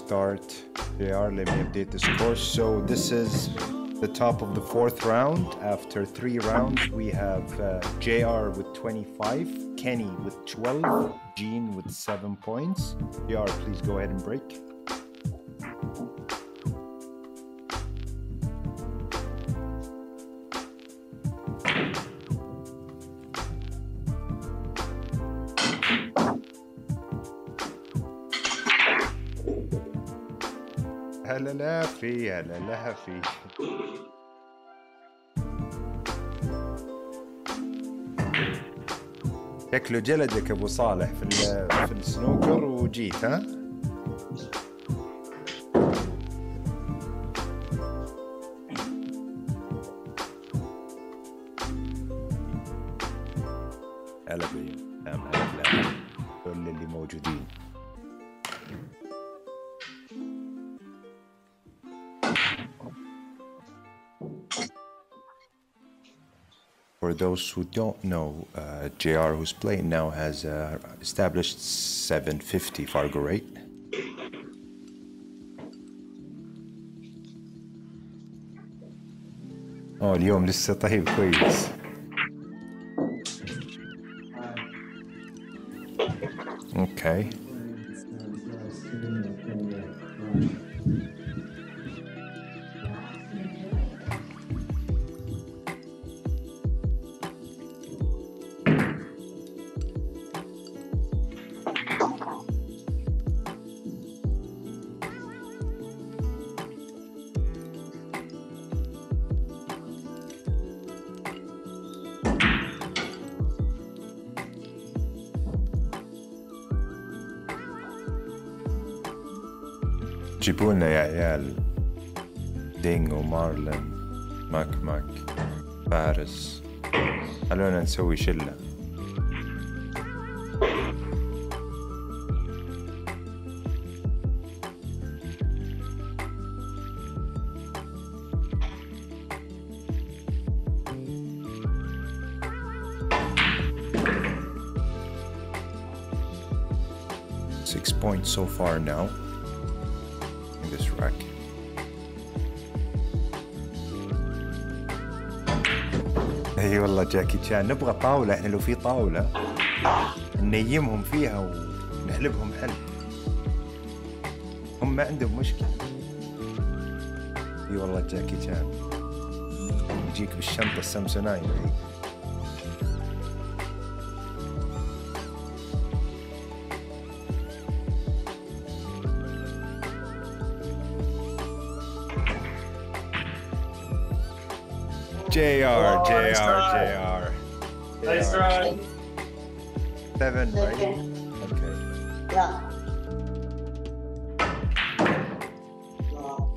Start, JR, let me update the scores. So this is the top of the fourth round. After three rounds, we have uh, JR with 25, Kenny with 12, Gene with 7 points. JR, please go ahead and break. لا في هلا لا في شكله جلدك أبو صالح في في السنوكر وجيت ها؟ those who don't know, uh, JR, who's playing now, has uh, established 750 Fargo rate. Oh, اليوم لسه طيب كويس. Okay. خلونا نسوي شلة Six points so far now in this rack. اي والله جاكي شان نبغى طاولة إحنا لو في طاولة ننيمهم فيها ونحلبهم حلب. هم ما عندهم مشكلة. إي والله جاكي شان يجيك بالشنطة السامسوناين JR, JR, JR. Nice try. Seven, right? Okay. Okay. Yeah. Wow.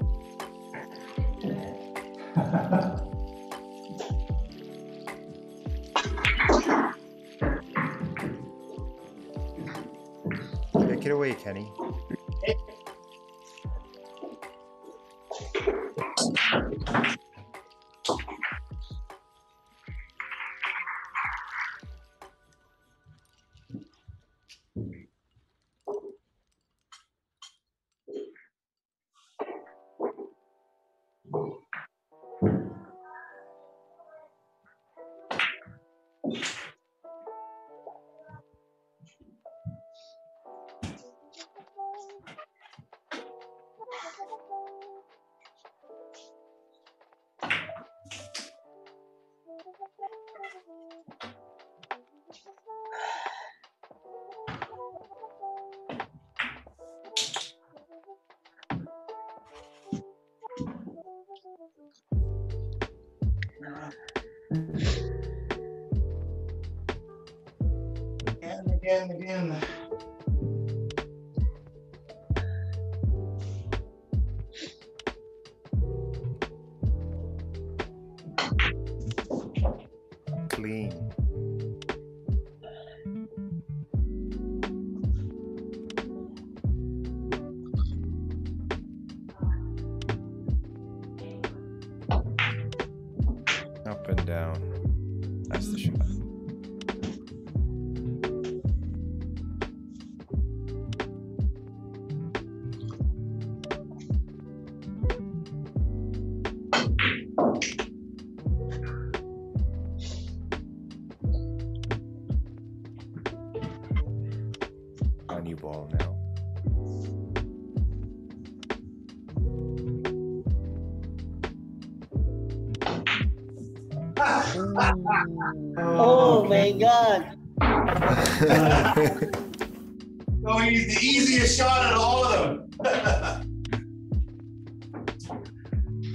Take it away, Kenny.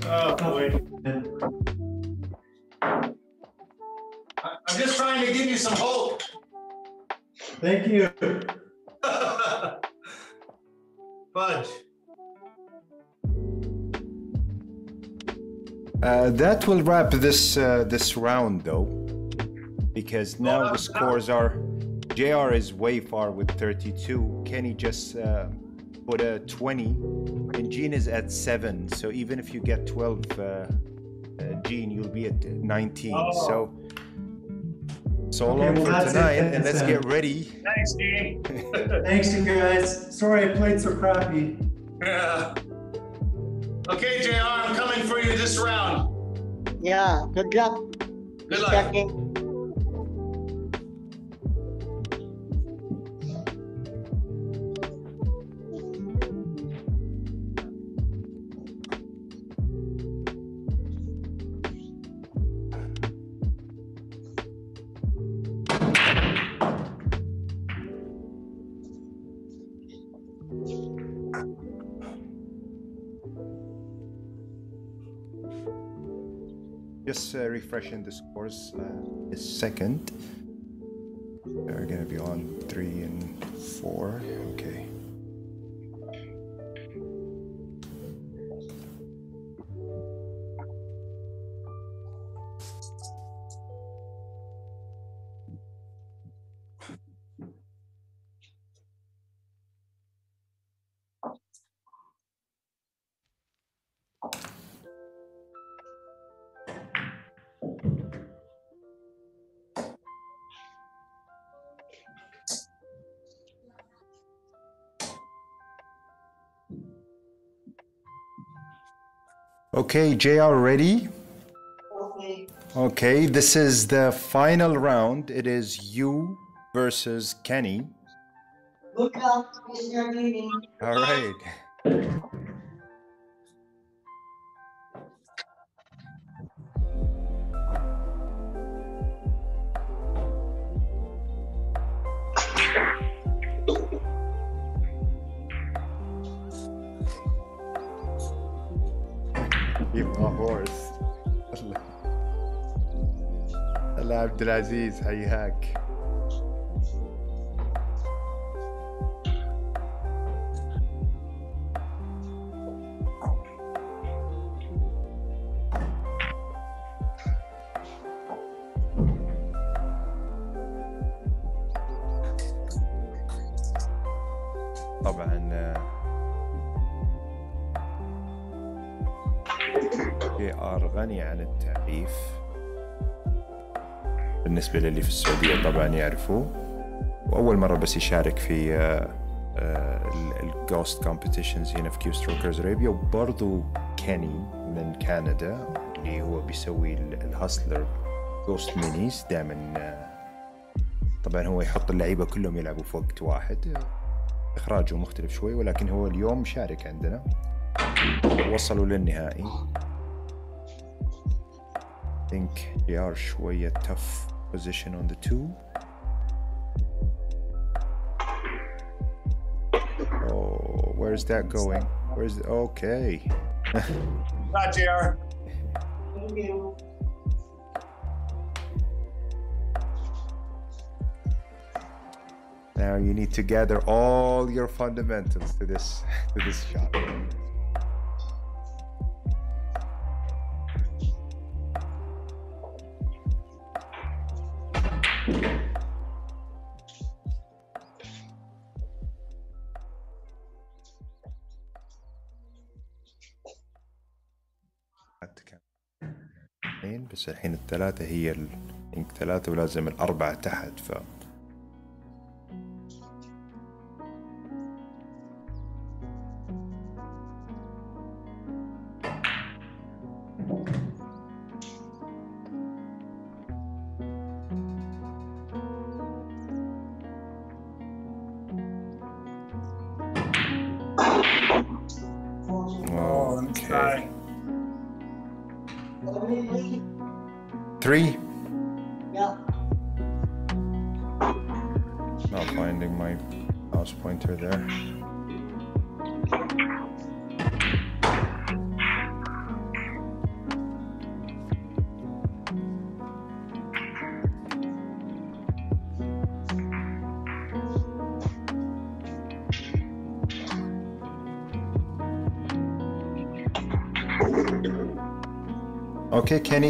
Oh boy. I- I'm just trying to give you some hope. Thank you. Fudge. Uh, that will wrap this uh, this round though, because now the scores are Jr. is way far with 32. Kenny just uh, put a 20, and Gene is at seven. So even if you get 12, uh, uh, Gene, you'll be at 19. Oh. So so Okay, long well, for tonight, and let's Sam. get ready. Thanks, Dean. Thanks, you guys. Sorry I played so crappy. Yeah. Okay, JR, I'm coming for you this round. Yeah, good luck. Good luck. Refreshing the scores uh, a second. They're gonna be on three and four. Okay. Okay, JR ready? Okay. Okay, this is the final round. It is you versus Kenny. Good luck, Mr. Meeting. All right. العزيز حياك. بالنسبة للي في السعودية طبعا يعرفوه. وأول مرة بس يشارك في الجوست كومبيتيشنز هنا في كيو ستروكرز أرابيا. وبرضه كيني من كندا اللي هو بيسوي ال- الهاسلر جوست مينيز دائما طبعا هو يحط اللعيبة كلهم يلعبوا في وقت واحد. إخراجه مختلف شوي ولكن هو اليوم شارك عندنا. وصلوا للنهائي. They are شوية tough. Position on the two. Oh where's that going? Where's the, okay. Not JR. Now you need to gather all your fundamentals to this to this shot بس الحين الثلاثة هي ال... ثلاثة ولازم الأربعة تحت ف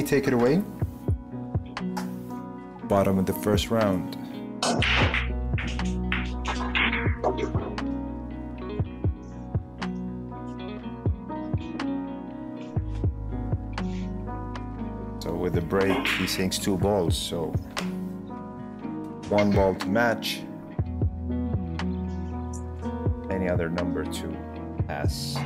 take it away. Bottom of the first round. So with the break, he sinks two balls. So one ball to match. Any other number to pass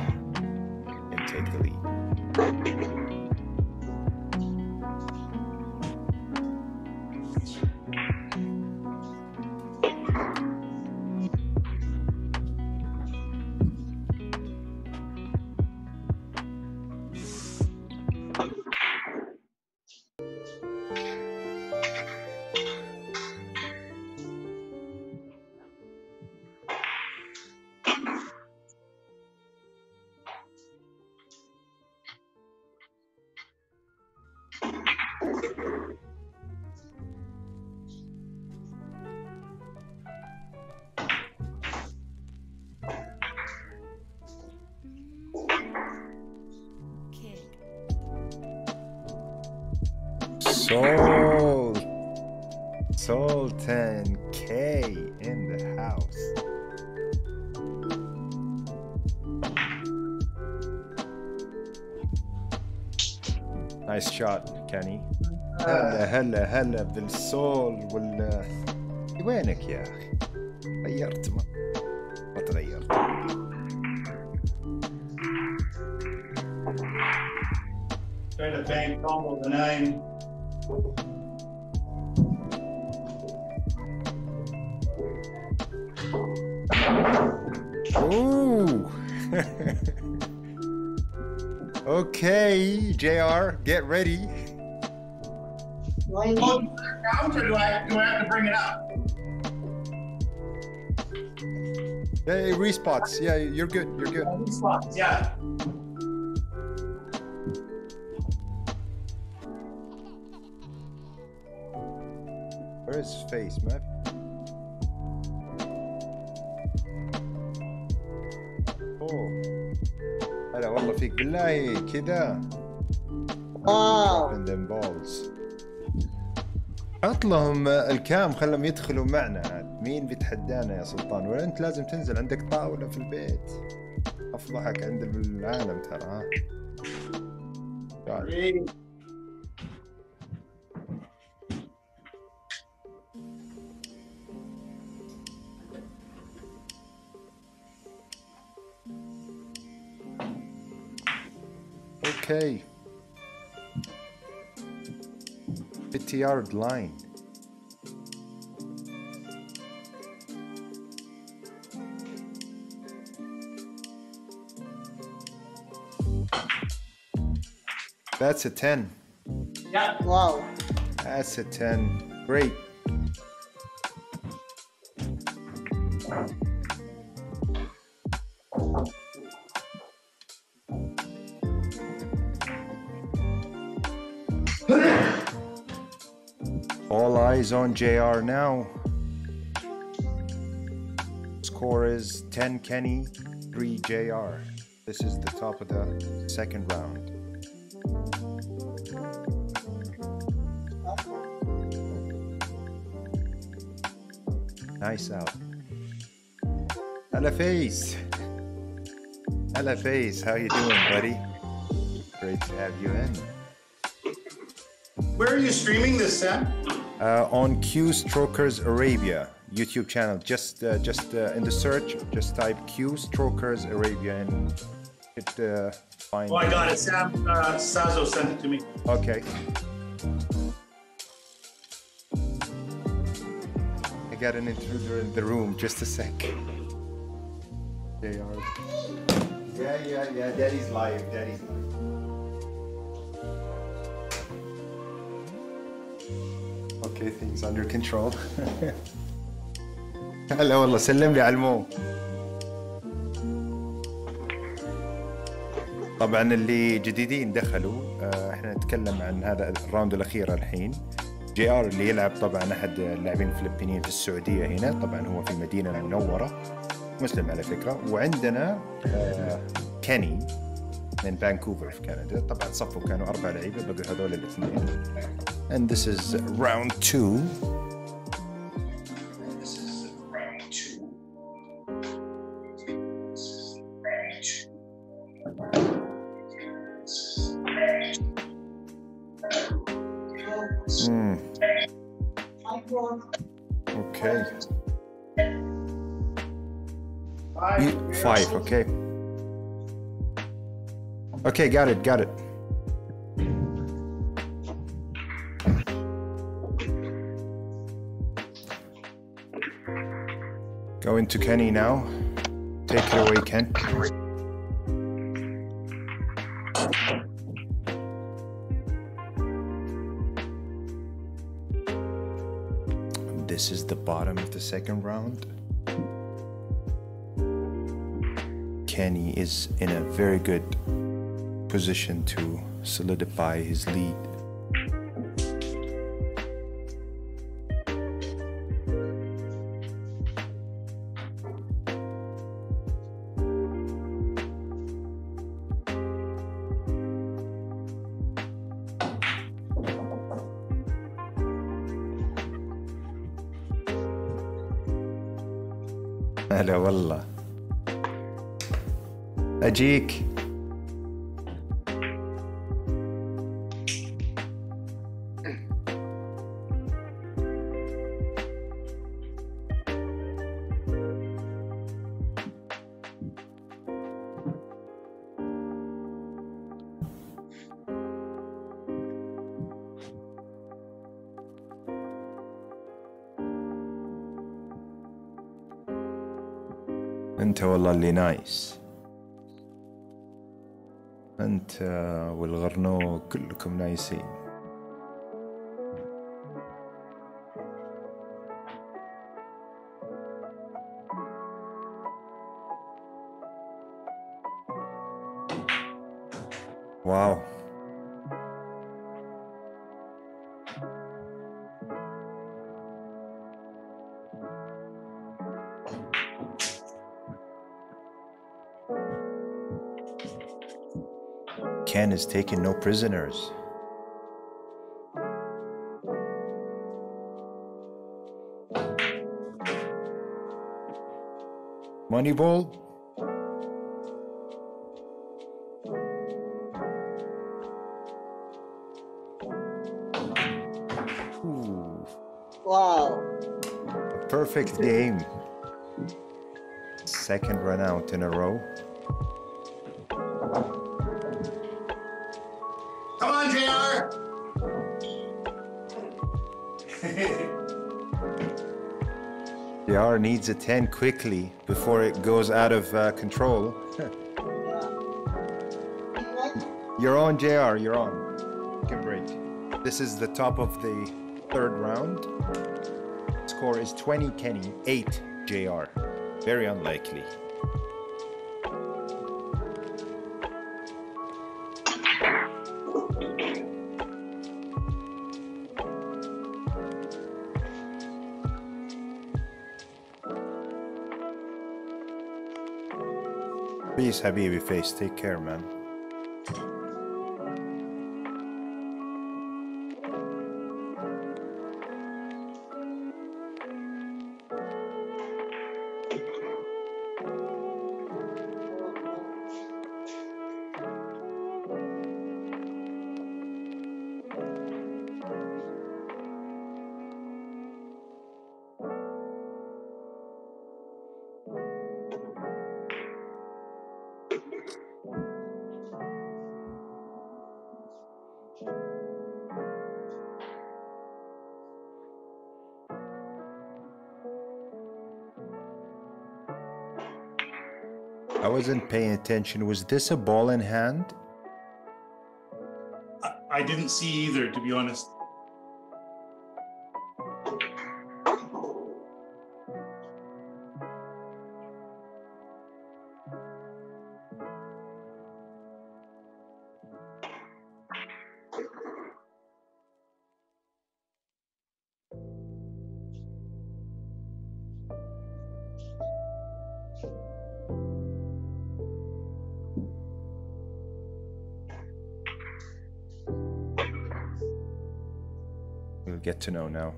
Nice shot, Kenny. هلا هلا هلا بالسول وال وينك يا أخي؟ غيرت ما ما تغيرت Trying to bang the nine. Okay, JR, get ready. Or do I do I have to bring it up? Hey, respots. Yeah, you're good. You're good. Respots. Yeah. Where is his face, man? بالله كذا balls. حط لهم الكام خلهم يدخلوا معنا. مين بيتحدانا يا سلطان؟ ولا أنت لازم تنزل عندك طاولة في البيت؟ أفضحك عند العالم ترى ها. Okay. 50 yard line. That's a 10. Yeah. Wow. That's a 10. Great. Eyes on JR now. Score is 10 Kenny, 3 JR. This is the top of the second round. Nice out. Hello, Face. Hello, Face. How you doing, buddy? Great to have you in. Where are you streaming this, Sam? Uh, on Cue Strokers Arabia YouTube channel. Just, uh, just uh, in the search, just type Cue Strokers Arabia and hit uh, find. Oh, I got it. Sam uh, Sazo sent it to me. Okay. I got an intruder in the room. Just a sec. They are. Yeah, yeah, yeah. Daddy's live. Daddy's live. أوكي things under control. هلا والله سلم لي على المو طبعا اللي جديدين دخلوا آه، إحنا نتكلم عن هذا الراوند الأخير الحين. جي آر اللي يلعب طبعا أحد اللاعبين الفلبينيين في السعودية هنا. طبعا هو في المدينة المنوره مسلم على فكرة. وعندنا آه، كيني من فانكوفر في كندا. طبعا صفوا كانوا أربع لعيبة بقوا هذول الاثنين. And this is round two Hmm, okay. Five, okay. Okay, got it, got it. Go into Kenny now. Take it away, Ken. This is the bottom of the second round. Kenny is in a very good position to solidify his lead. الله أجيك نايس أنت والغرنوق كلكم نايسين. Ken is taking no prisoners. Moneyball? Ooh, Wow. a perfect game. Second run out in a row. Needs a 10 quickly before it goes out of uh, control. You're on, JR. You're on. Can break. This is the top of the third round. Score is 20 Kenny, 8 JR. Very unlikely. Peace, Habibi face. Take care, man. Wasn't paying attention. Was this a ball in hand? I, I didn't see either, to be honest. To know now.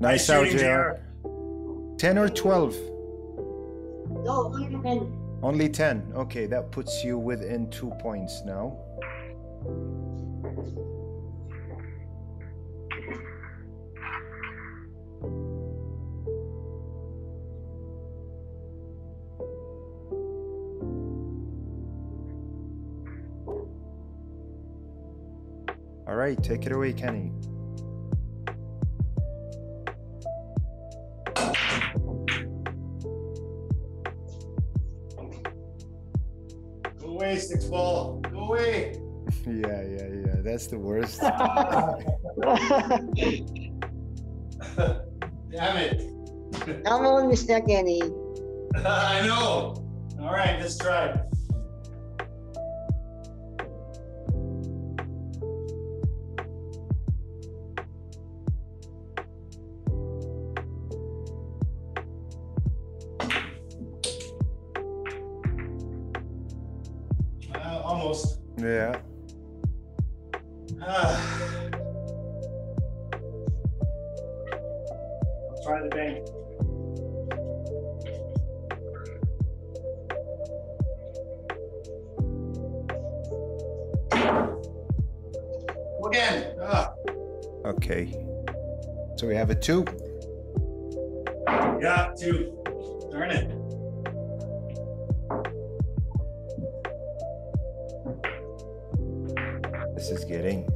Nice Nice out, shooting, JR. 10 or 12? No, only ten. Only 10. Okay, that puts you within two points now. Take it away, Kenny. Go away, six ball. Go away. Yeah, yeah, yeah. That's the worst. Damn it. Come on, Mr. Kenny. I know. All right, let's try. Two. Yeah, two. Darn it. This is getting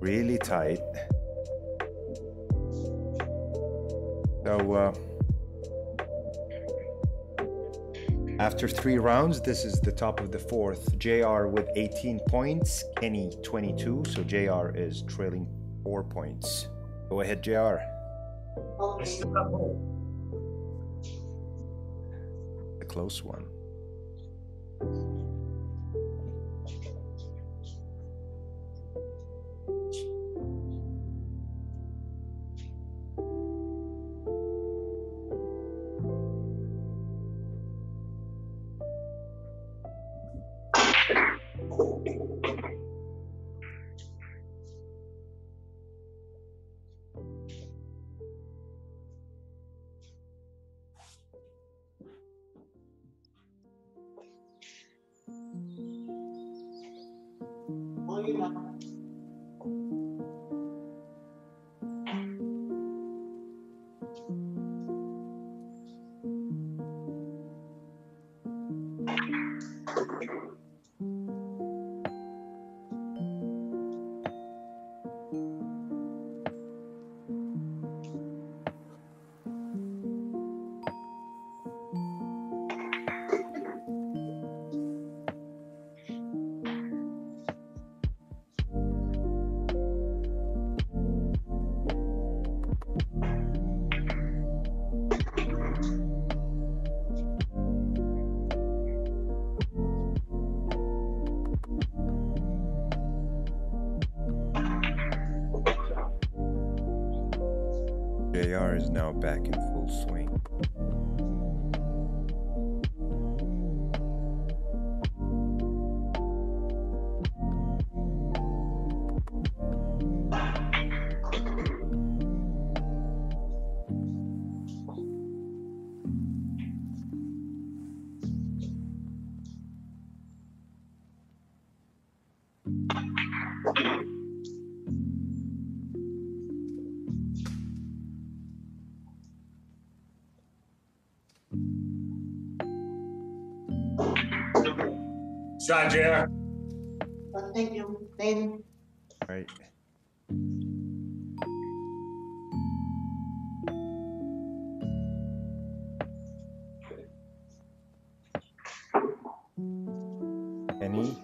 really tight. So, uh, after three rounds, this is the top of the fourth. JR with 18 points, Kenny 22. So, JR is trailing four points. Go ahead, JR. A close one. Shot, JR. But thank you. Ten. Right. Kenny,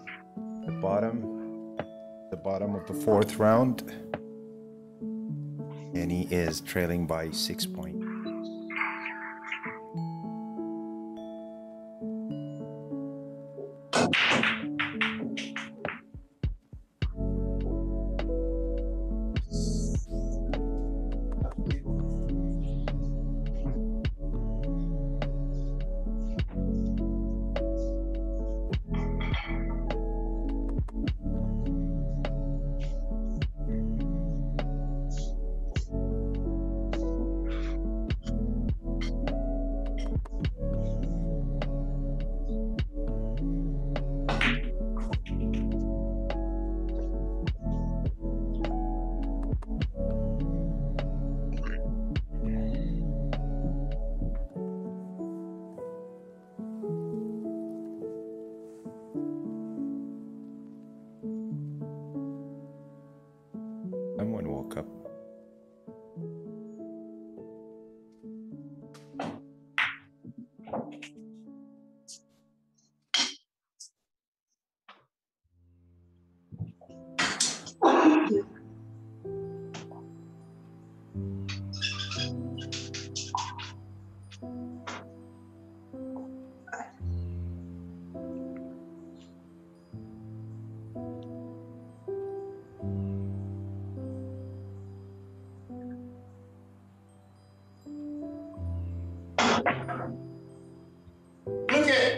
the bottom, the bottom of the fourth round. Kenny is trailing by six points.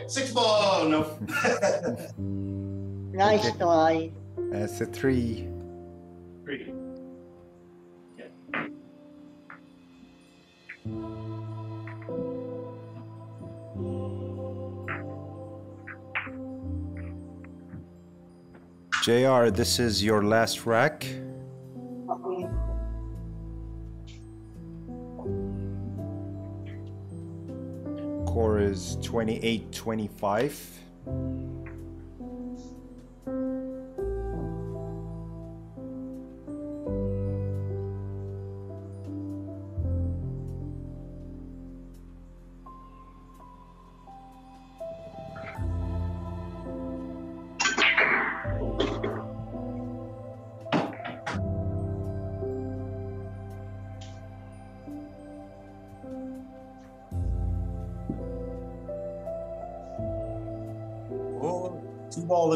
Six ball. No. Nice Okay. try. That's uh, a three. Three. JR, this is your last rack. 28 25.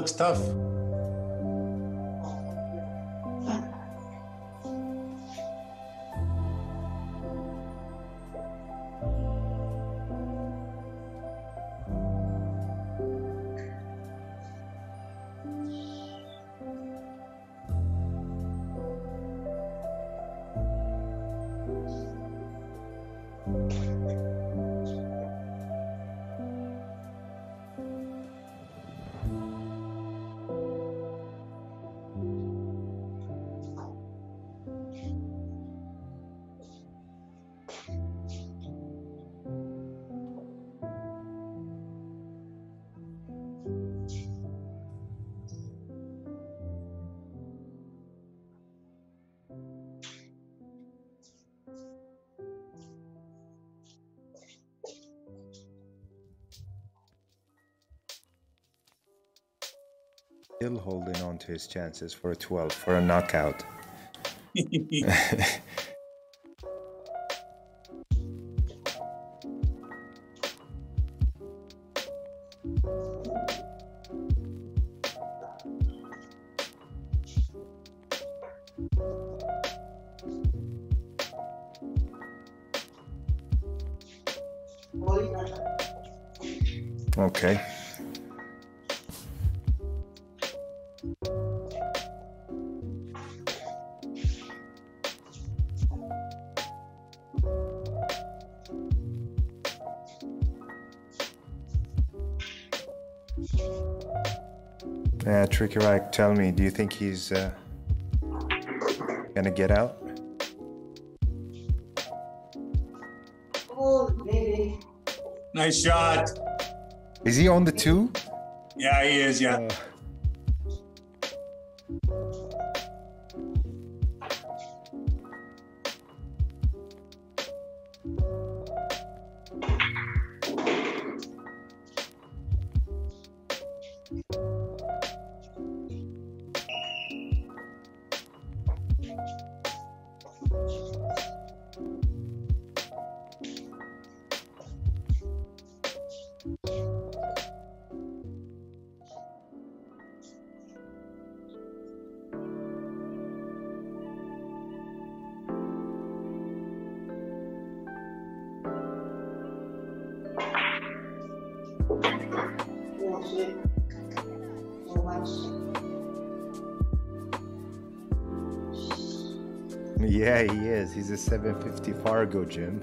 Looks tough. Still holding on to his chances for a 12 for a knockout. Okay. Tricky Rack, tell me, do you think he's uh, gonna get out? Oh, baby. nice shot. Is he on the two? Yeah, he is. Yeah. Uh, 750 Fargo, Jim.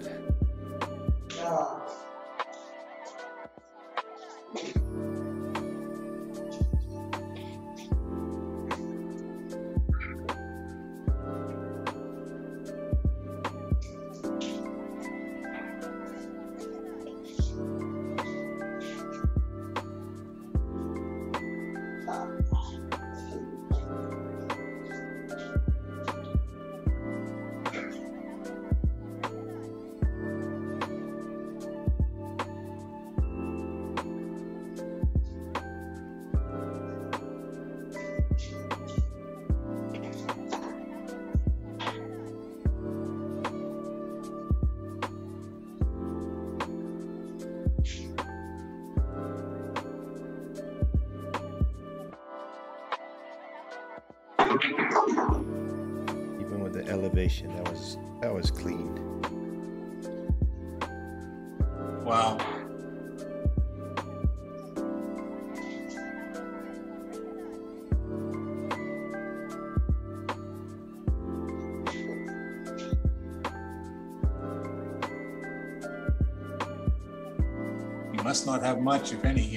Much, if any,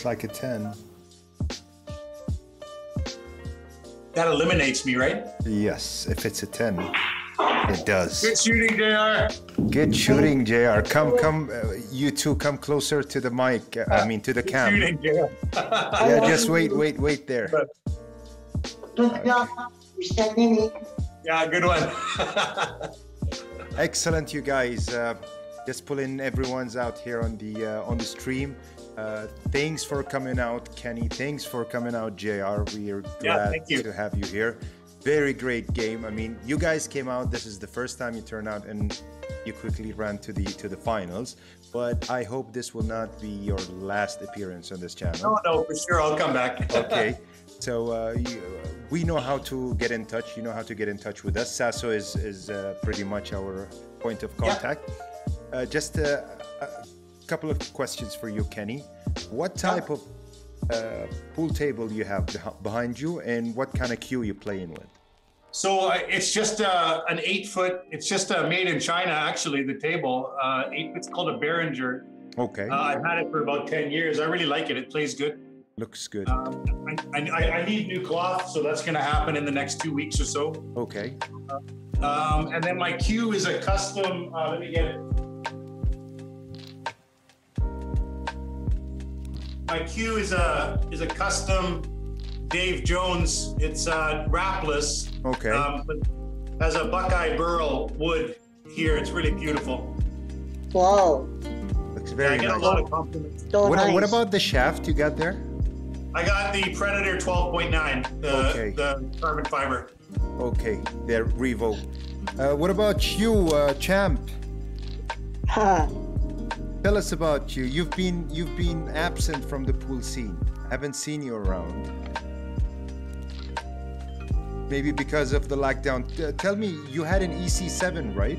looks like a 10. That eliminates me, right? Yes, if it's a 10, it does. Good shooting, JR. Good shooting, JR. Come, come, uh, you two come closer to the mic. uh, I mean, to the Good cam. shooting, JR. Yeah, just wait, wait, wait there. Good job, Mr. Denny. yeah, good one. Excellent, you guys. Uh, just pulling everyone's out here on the uh, on the stream. Uh, thanks for coming out, Kenny. Thanks for coming out, JR. We are glad you. to have you here. Very great game. I mean, you guys came out. This is the first time you turn out, and you quickly ran to the to the finals. But I hope this will not be your last appearance on this channel. no, no, for sure. I'll come back. okay so uh, you, we know how to get in touch you know how to get in touch with us sasso is is uh, pretty much our point of contact uh, just a couple of questions for you kenny what type of uh, pool table you have behind you and what kind of cue you playing with So uh, it's just uh, an eight foot. It's just uh, made in China, actually. The table, uh, eight, it's called a Behringer. okay Uh, I've had it for about ten years. I really like it. It plays good. looks good I, I, I need new cloth, so that's going to happen in the next two weeks or so. okay Um, and then my cue is a custom. Uh, let me get it. My cue is a is a custom Dave Jones. It's uh, wrapless. okay Um, but has a Buckeye Burl wood here. It's really beautiful. Wow, looks Yeah, I very get a lot of compliments. so what, nice. what about the shaft you got there I got the Predator 12.9, the, Okay. the carbon fiber. okay there revo uh, what about you uh, champ Ha, Tell us about you. You've been you've been absent from the pool scene. Haven't seen you around. Maybe because of the lockdown. T- tell me, you had an EC7, right?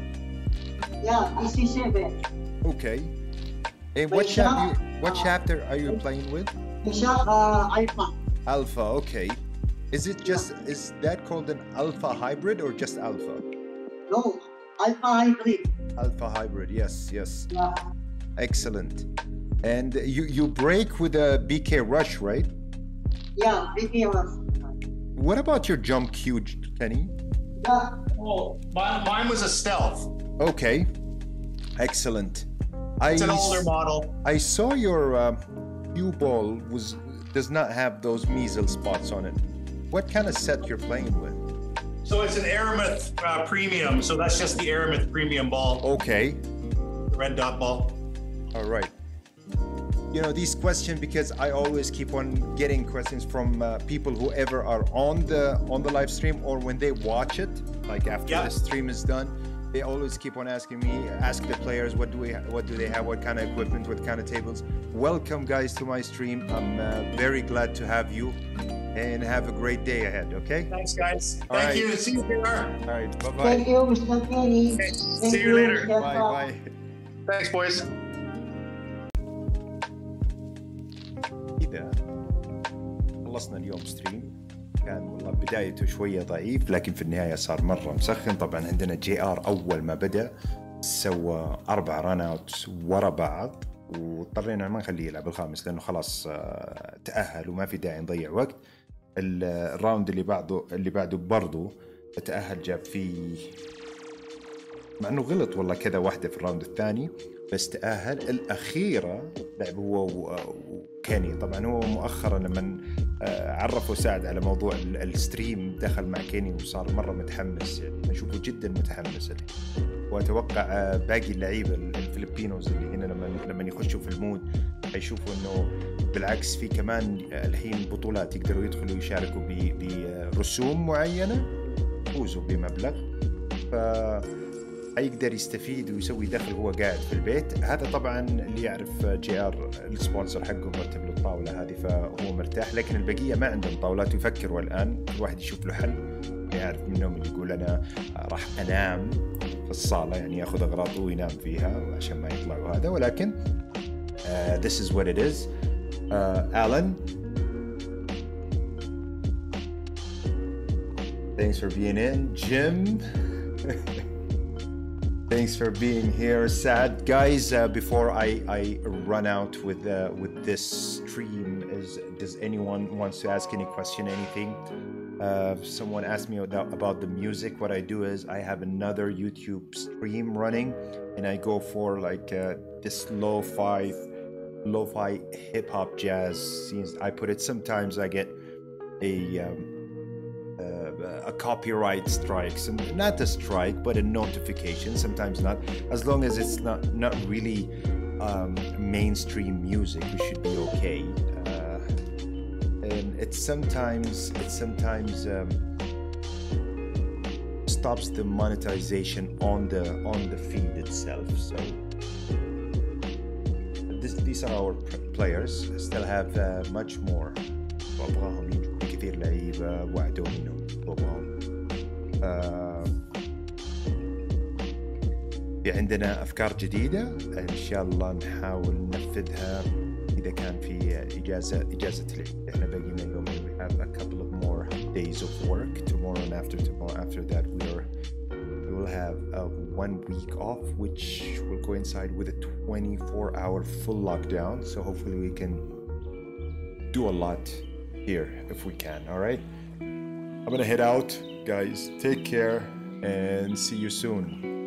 yeah, EC7. Okay. And what? You, what shaft are are you playing with? Uh, Alpha. Alpha. Okay. Is it just is that called an alpha hybrid or just alpha? No, Alpha Hybrid. Alpha hybrid. Yes. Yes. Yeah, Excellent. And you you break with a BK Rush, right? yeah, BK was. What about your jump cue, Kenny? Yeah, Oh, mine, mine was a stealth. Okay, excellent. I an older model. I saw your uh, cue ball was does not have those measles spots on it. What kind of set you're playing with? So it's an Aramith uh, Premium. So that's just the Aramith Premium ball, Okay, the red dot ball. All right. You know these questions because I always keep on getting questions from uh, people who ever are on the on the live stream or when they watch it, like after Yeah. the stream is done. They always keep on asking me, ask the players, what do we, ha- what do they have, what kind of equipment, what kind of tables. Welcome, guys, to my stream. I'm uh, very glad to have you, and have a great day ahead. Okay. Thanks, guys. All Thank right. you. See you there. All right. Bye bye. thank you, Mr. Kenny. Okay, See you later. Mr. Bye bye. Thanks, boys. خلصنا اليوم ستريم كان والله بدايته شوية ضعيف لكن في النهاية صار مرة مسخن. طبعا عندنا جي ار أول ما بدأ سوى أربع ران اوت ورا بعض واضطرينا ما نخليه يلعب الخامس لأنه خلاص آه، تأهل وما في داعي نضيع وقت. ال- الراوند اللي بعده اللي بعده برضه تأهل جاب فيه مع إنه غلط والله كذا واحدة في الراوند الثاني بس تأهل. الأخيرة لعب هو وكيني. طبعا هو مؤخرا لما عرفوا سعد على موضوع ال- الستريم دخل مع كيني وصار مرة متحمس يعني أشوفه جدا متحمس وأتوقع آه، باقي اللعيبة ال- الفلبينوز اللي هنا لما لما يخشوا في المود حيشوفوا إنه بالعكس في كمان آه، الحين بطولات يقدروا يدخلوا يشاركوا برسوم معينة يفوزوا بمبلغ. ف حيقدر يستفيد ويسوي دخل وهو قاعد في البيت. هذا طبعا اللي يعرف جي آر السبونسر حقه مرتب له الطاوله هذه فهو مرتاح. لكن البقية ما عندهم طاولات. يفكروا الآن كل واحد يشوف له حل يعرف منهم اللي يقول أنا راح أنام في الصالة يعني ياخذ اغراضه وينام فيها عشان ما يطلعوا هذا ولكن uh, this is what it is. uh, Alan thanks for being in. Jim. Thanks for being here, Sad guys. Uh, before I, I run out with uh, with this stream, is does anyone wants to ask any question, anything? Uh, someone asked me about, about the music. What I do is I have another YouTube stream running, and I go for like uh, this lo-fi, lo-fi hip hop jazz scenes. I put it. Sometimes I get a um, uh, a copyright strikes and not a strike but a notification sometimes not. As long as it's not not really um, mainstream music we should be okay. Uh, and it sometimes it sometimes um, stops the monetization on the on the feed itself so. This, these are our players. Still have uh, much more. كثير لعيبه وعدوا منهم وابغاهم آه، في عندنا افكار جديده ان شاء الله نحاول ننفذها اذا كان في اجازه اجازه العيد احنا باقي لنا يومين we have a couple of more days of work tomorrow and after tomorrow after that we are we will have a one week off which will coincide with a 24 hour full lockdown so hopefully we can do a lot here if we can all right? I'm gonna head out guys. Take care and see you soon